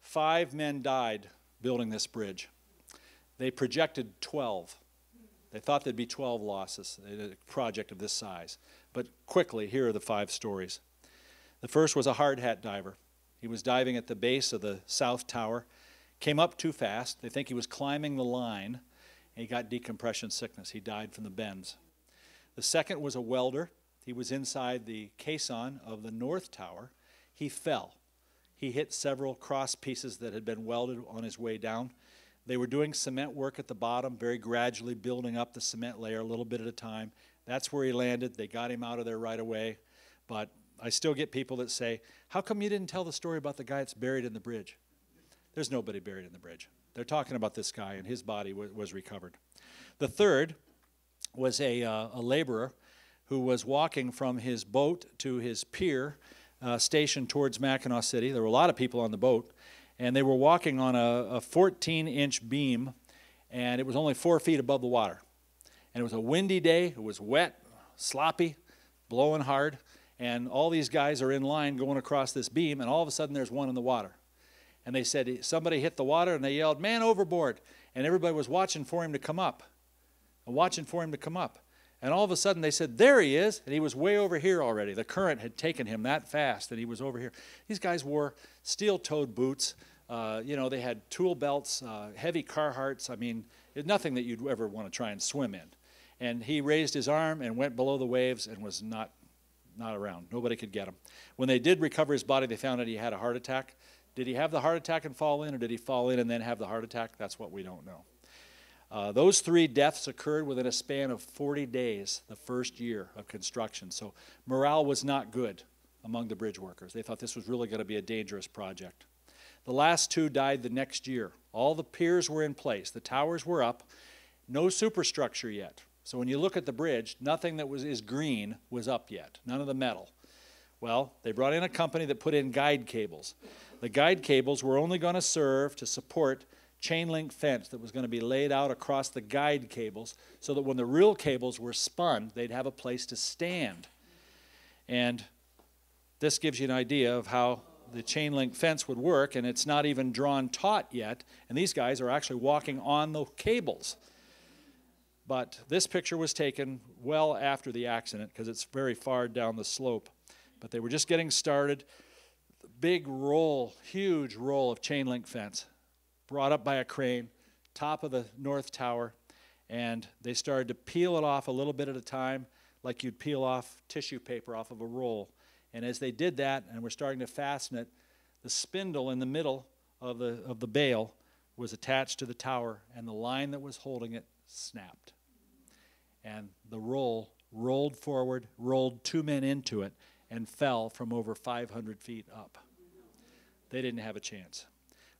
five men died building this bridge. They projected 12. They thought there'd be 12 losses in a project of this size. But quickly, here are the five stories. The first was a hard hat diver. He was diving at the base of the south tower, came up too fast. They think he was climbing the line, and he got decompression sickness. He died from the bends. The second was a welder. He was inside the caisson of the north tower. He fell. He hit several cross pieces that had been welded on his way down. They were doing cement work at the bottom, very gradually building up the cement layer a little bit at a time. That's where he landed. They got him out of there right away. But I still get people that say, How come you didn't tell the story about the guy that's buried in the bridge? There's nobody buried in the bridge. They're talking about this guy, and his body was recovered. The third was a, uh, a laborer who was walking from his boat to his pier uh, towards Mackinaw City. There were a lot of people on the boat, and they were walking on a 14 inch beam, and it was only four feet above the water. And it was a windy day, it was wet, sloppy, blowing hard, and all these guys are in line going across this beam, and all of a sudden there's one in the water. And they said, Somebody hit the water, and they yelled, Man overboard! And everybody was watching for him to come up, and watching for him to come up. And all of a sudden they said, There he is. And he was way over here already. The current had taken him that fast that he was over here. These guys wore steel toed boots. Uh, you know, they had tool belts, uh, heavy Carhartts. I mean, nothing that you'd ever want to try and swim in. And he raised his arm and went below the waves and was not, not around. Nobody could get him. When they did recover his body, they found out he had a heart attack. Did he have the heart attack and fall in, or did he fall in and then have the heart attack? That's what we don't know. Uh, those three deaths occurred within a span of 40 days, the first year of construction. So morale was not good among the bridge workers. They thought this was really going to be a dangerous project. The last two died the next year. All the piers were in place, the towers were up, no superstructure yet. So when you look at the bridge, nothing that was is green was up yet, none of the metal. Well, they brought in a company that put in guide cables. The guide cables were only going to serve to support chain link fence that was going to be laid out across the guide cables so that when the real cables were spun, they'd have a place to stand. And this gives you an idea of how the chain link fence would work, and it's not even drawn taut yet, and these guys are actually walking on the cables. But this picture was taken well after the accident because it's very far down the slope. But they were just getting started. Big roll, huge roll of chain link fence brought up by a crane, top of the north tower, and they started to peel it off a little bit at a time, like you'd peel off tissue paper off of a roll. And as they did that and were starting to fasten it, the spindle in the middle of the, of the bale was attached to the tower, and the line that was holding it snapped. And the roll rolled forward, rolled two men into it, and fell from over 500 feet up. They didn't have a chance.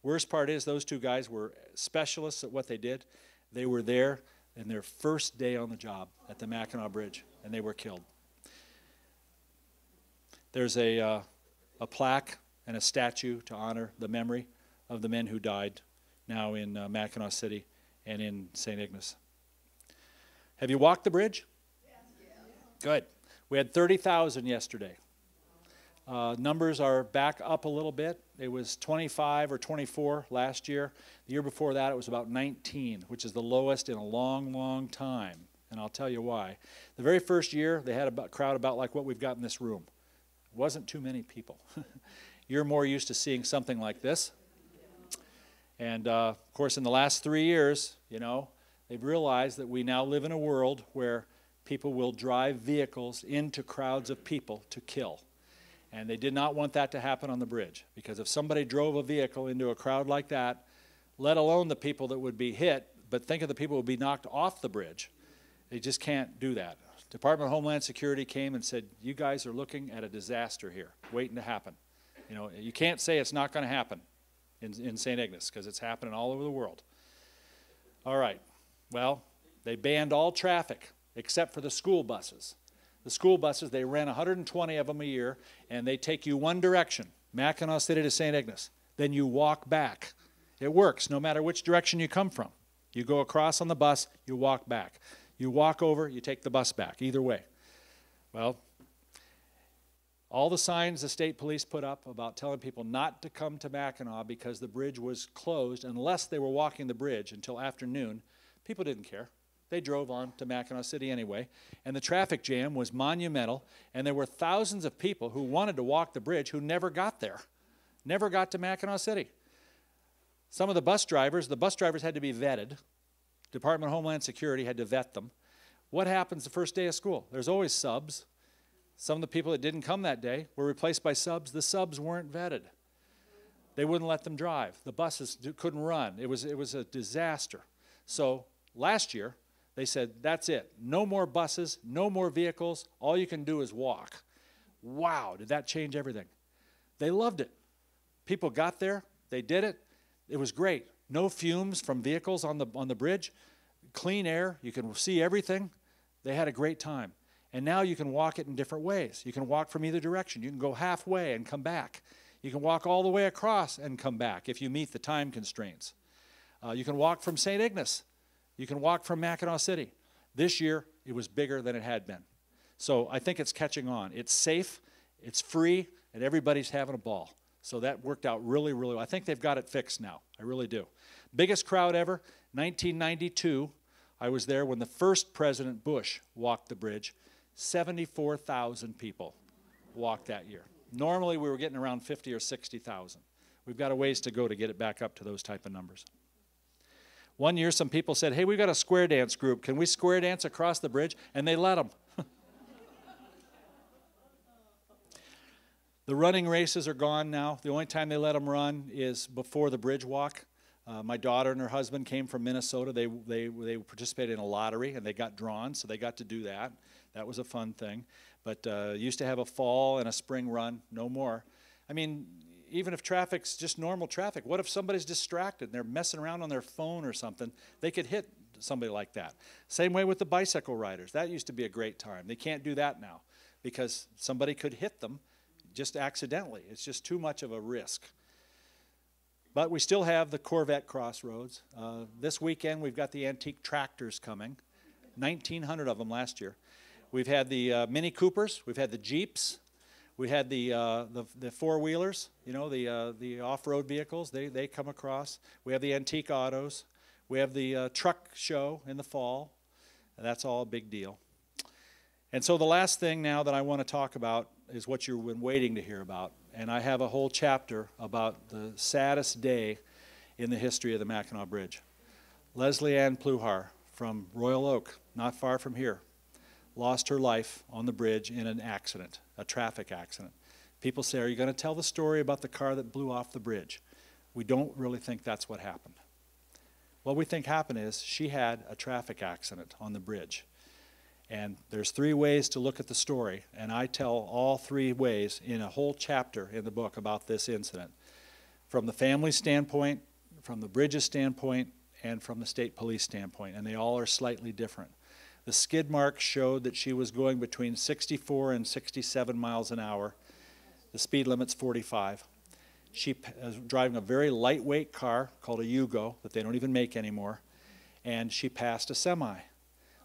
Worst part is, those two guys were specialists at what they did. They were there in their first day on the job at the Mackinac Bridge, and they were killed. There's a, uh, a plaque and a statue to honor the memory of the men who died now in uh, Mackinaw City and in St. Ignace. Have you walked the bridge? Good. We had 30,000 yesterday. Uh, numbers are back up a little bit. It was 25 or 24 last year. The year before that, it was about 19, which is the lowest in a long, long time. And I'll tell you why. The very first year, they had a crowd about like what we've got in this room. It wasn't too many people. You're more used to seeing something like this. And uh, of course, in the last three years, you know, they've realized that we now live in a world where people will drive vehicles into crowds of people to kill. And they did not want that to happen on the bridge because if somebody drove a vehicle into a crowd like that, let alone the people that would be hit, but think of the people who would be knocked off the bridge, they just can't do that. Department of Homeland Security came and said, You guys are looking at a disaster here, waiting to happen. You know, you can't say it's not going to happen in, in St. Ignace because it's happening all over the world. All right. Well, they banned all traffic except for the school buses. The school buses, they ran 120 of them a year, and they take you one direction, Mackinaw City to St. Ignace. Then you walk back. It works no matter which direction you come from. You go across on the bus, you walk back. You walk over, you take the bus back, either way. Well, all the signs the state police put up about telling people not to come to Mackinac because the bridge was closed unless they were walking the bridge until afternoon, people didn't care. They drove on to Mackinaw City anyway. And the traffic jam was monumental, and there were thousands of people who wanted to walk the bridge who never got there, never got to Mackinaw City. Some of the bus drivers, the bus drivers had to be vetted. Department of Homeland Security had to vet them. What happens the first day of school? There's always subs. Some of the people that didn't come that day were replaced by subs. The subs weren't vetted. They wouldn't let them drive. The buses couldn't run. It was, it was a disaster. So last year, they said, that's it. No more buses, no more vehicles. All you can do is walk. Wow, did that change everything? They loved it. People got there, they did it. It was great. No fumes from vehicles on the, on the bridge, clean air, you can see everything. They had a great time. And now you can walk it in different ways. You can walk from either direction. You can go halfway and come back. You can walk all the way across and come back if you meet the time constraints. Uh, you can walk from St. Ignace. You can walk from Mackinaw City. This year, it was bigger than it had been. So I think it's catching on. It's safe, it's free, and everybody's having a ball. So that worked out really, really well. I think they've got it fixed now. I really do. Biggest crowd ever, 1992. I was there when the first President Bush walked the bridge. 74,000 people walked that year. Normally, we were getting around 50 or 60,000. We've got a ways to go to get it back up to those type of numbers. One year, some people said, Hey, we've got a square dance group. Can we square dance across the bridge? And they let them. the running races are gone now. The only time they let them run is before the bridge walk. Uh, my daughter and her husband came from Minnesota. They, they, they participated in a lottery and they got drawn, so they got to do that. That was a fun thing. But uh, used to have a fall and a spring run, no more. I mean, even if traffic's just normal traffic, what if somebody's distracted and they're messing around on their phone or something? They could hit somebody like that. Same way with the bicycle riders. That used to be a great time. They can't do that now because somebody could hit them just accidentally. It's just too much of a risk. But we still have the Corvette Crossroads. Uh, this weekend, we've got the antique tractors coming, 1,900 of them last year. We've had the uh, Mini Coopers, we've had the Jeeps, we had the, uh, the, the four wheelers, you know, the, uh, the off road vehicles, they, they come across. We have the antique autos. We have the uh, truck show in the fall. And that's all a big deal. And so the last thing now that I want to talk about is what you've been waiting to hear about. And I have a whole chapter about the saddest day in the history of the Mackinac Bridge. Leslie Ann Pluhar from Royal Oak, not far from here, lost her life on the bridge in an accident, a traffic accident. People say, Are you going to tell the story about the car that blew off the bridge? We don't really think that's what happened. What we think happened is she had a traffic accident on the bridge. And there's three ways to look at the story, and I tell all three ways in a whole chapter in the book about this incident. From the family standpoint, from the bridge's standpoint, and from the state police standpoint, and they all are slightly different. The skid marks showed that she was going between 64 and 67 miles an hour. The speed limit's 45. She was uh, driving a very lightweight car called a Yugo that they don't even make anymore, and she passed a semi.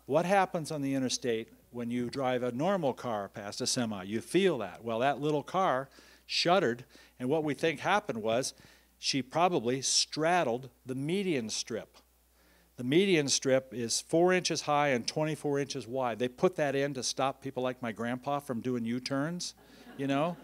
What happens on the interstate when you drive a normal car past a semi? You feel that. Well, that little car shuddered, and what we think happened was she probably straddled the median strip. The median strip is four inches high and 24 inches wide. They put that in to stop people like my grandpa from doing U turns, you know?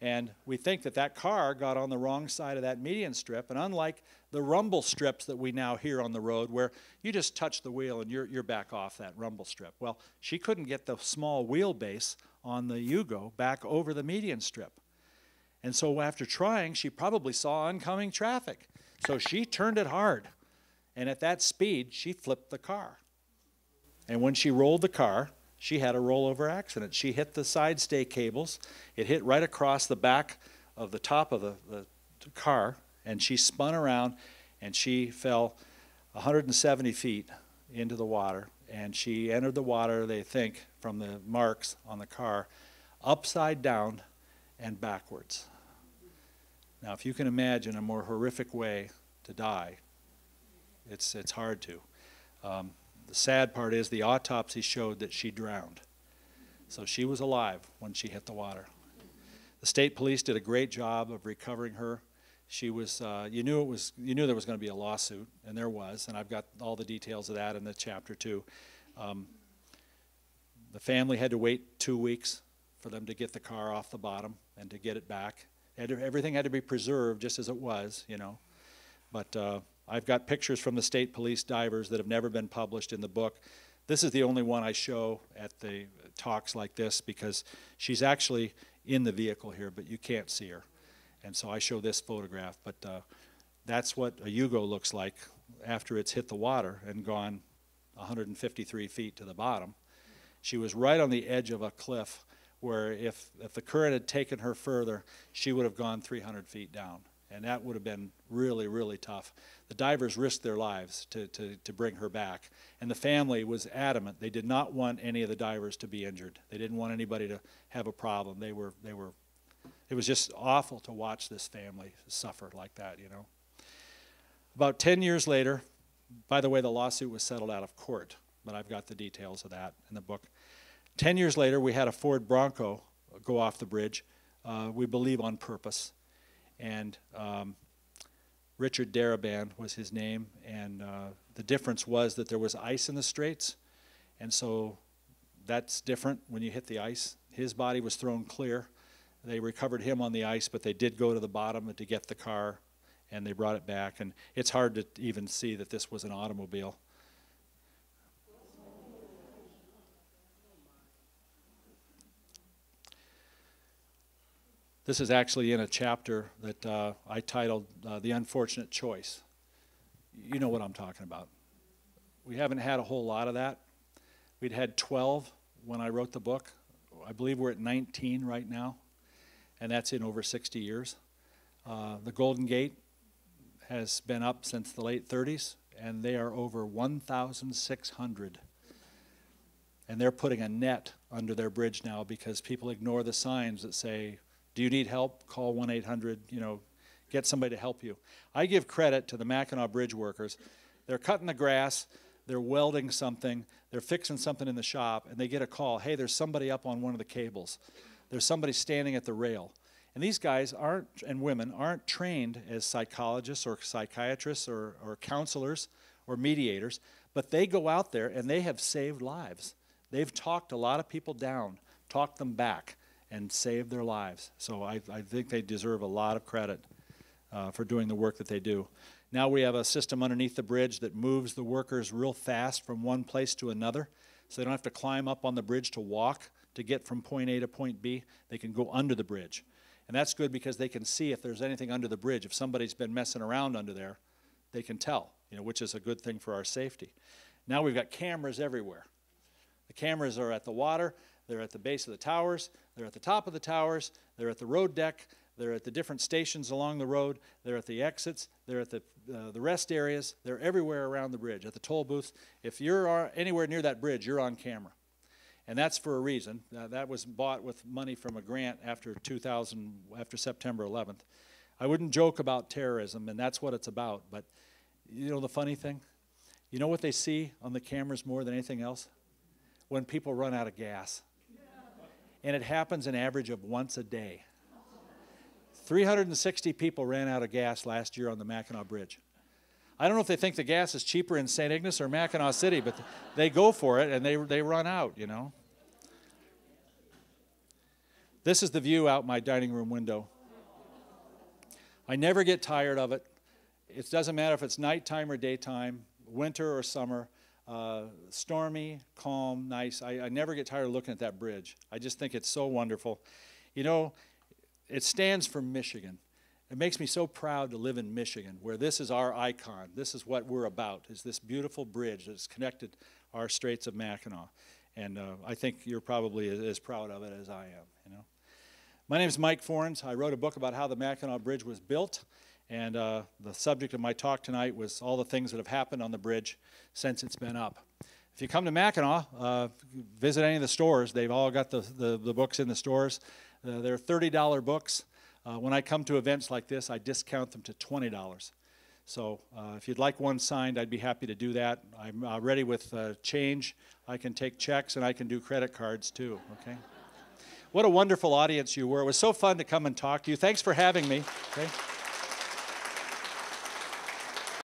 And we think that that car got on the wrong side of that median strip. And unlike the rumble strips that we now hear on the road, where you just touch the wheel and you're, you're back off that rumble strip, well, she couldn't get the small wheelbase on the Yugo back over the median strip. And so after trying, she probably saw oncoming traffic. So she turned it hard. And at that speed, she flipped the car. And when she rolled the car, she had a rollover accident. She hit the side stay cables. It hit right across the back of the top of the, the car, and she spun around and she fell 170 feet into the water. And she entered the water, they think, from the marks on the car, upside down and backwards. Now, if you can imagine a more horrific way to die, it's, it's hard to. Um, the sad part is the autopsy showed that she drowned. So she was alive when she hit the water. The state police did a great job of recovering her. She was, uh, you knew it was, you knew there was going to be a lawsuit, and there was, and I've got all the details of that in the chapter too. Um, the family had to wait two weeks for them to get the car off the bottom and to get it back. Had to, everything had to be preserved just as it was, you know. But uh, I've got pictures from the state police divers that have never been published in the book. This is the only one I show at the talks like this because she's actually in the vehicle here, but you can't see her. And so I show this photograph. But uh, that's what a Yugo looks like after it's hit the water and gone 153 feet to the bottom. She was right on the edge of a cliff where if, if the current had taken her further, she would have gone 300 feet down and that would have been really, really tough. The divers risked their lives to, to, to bring her back, and the family was adamant. They did not want any of the divers to be injured. They didn't want anybody to have a problem. They were, they were, it was just awful to watch this family suffer like that, you know. About 10 years later, by the way, the lawsuit was settled out of court, but I've got the details of that in the book. 10 years later, we had a Ford Bronco go off the bridge, uh, we believe on purpose and um, Richard Daraban was his name, and uh, the difference was that there was ice in the straits, and so that's different when you hit the ice. His body was thrown clear. They recovered him on the ice, but they did go to the bottom to get the car, and they brought it back. And it's hard to even see that this was an automobile. This is actually in a chapter that uh, I titled uh, The Unfortunate Choice. You know what I'm talking about. We haven't had a whole lot of that. We'd had 12 when I wrote the book. I believe we're at 19 right now, and that's in over 60 years. Uh, the Golden Gate has been up since the late 30s, and they are over 1,600. And they're putting a net under their bridge now because people ignore the signs that say do you need help? Call 1 800, you know, get somebody to help you. I give credit to the Mackinac Bridge workers. They're cutting the grass, they're welding something, they're fixing something in the shop, and they get a call hey, there's somebody up on one of the cables, there's somebody standing at the rail. And these guys aren't, and women aren't trained as psychologists or psychiatrists or, or counselors or mediators, but they go out there and they have saved lives. They've talked a lot of people down, talked them back and saved their lives. So I, I think they deserve a lot of credit uh, for doing the work that they do. Now we have a system underneath the bridge that moves the workers real fast from one place to another. So they don't have to climb up on the bridge to walk to get from point A to point B. They can go under the bridge. And that's good because they can see if there's anything under the bridge. If somebody's been messing around under there, they can tell, you know, which is a good thing for our safety. Now we've got cameras everywhere. The cameras are at the water, they're at the base of the towers, they're at the top of the towers, they're at the road deck, they're at the different stations along the road, they're at the exits, they're at the, uh, the rest areas, they're everywhere around the bridge, at the toll booths. If you're uh, anywhere near that bridge, you're on camera. And that's for a reason. Uh, that was bought with money from a grant after 2000, after September 11th. I wouldn't joke about terrorism, and that's what it's about. But you know the funny thing? You know what they see on the cameras more than anything else? When people run out of gas. And it happens an average of once a day. 360 people ran out of gas last year on the Mackinac Bridge. I don't know if they think the gas is cheaper in St. Ignace or Mackinaw City, but they go for it and they, they run out, you know. This is the view out my dining room window. I never get tired of it. It doesn't matter if it's nighttime or daytime, winter or summer, uh, stormy, calm, nice. I, I never get tired of looking at that bridge. I just think it's so wonderful. You know, it stands for Michigan. It makes me so proud to live in Michigan, where this is our icon. This is what we're about, is this beautiful bridge that's connected our Straits of Mackinac. And uh, I think you're probably as, as, proud of it as I am, you know. My name is Mike Fornes. I wrote a book about how the Mackinac Bridge was built. And uh, the subject of my talk tonight was all the things that have happened on the bridge since it's been up. If you come to Mackinac, uh, visit any of the stores. They've all got the, the, the books in the stores. Uh, they're $30 books. Uh, when I come to events like this, I discount them to $20. So uh, if you'd like one signed, I'd be happy to do that. I'm uh, ready with change. I can take checks and I can do credit cards too, okay? what a wonderful audience you were. It was so fun to come and talk to you. Thanks for having me. Okay?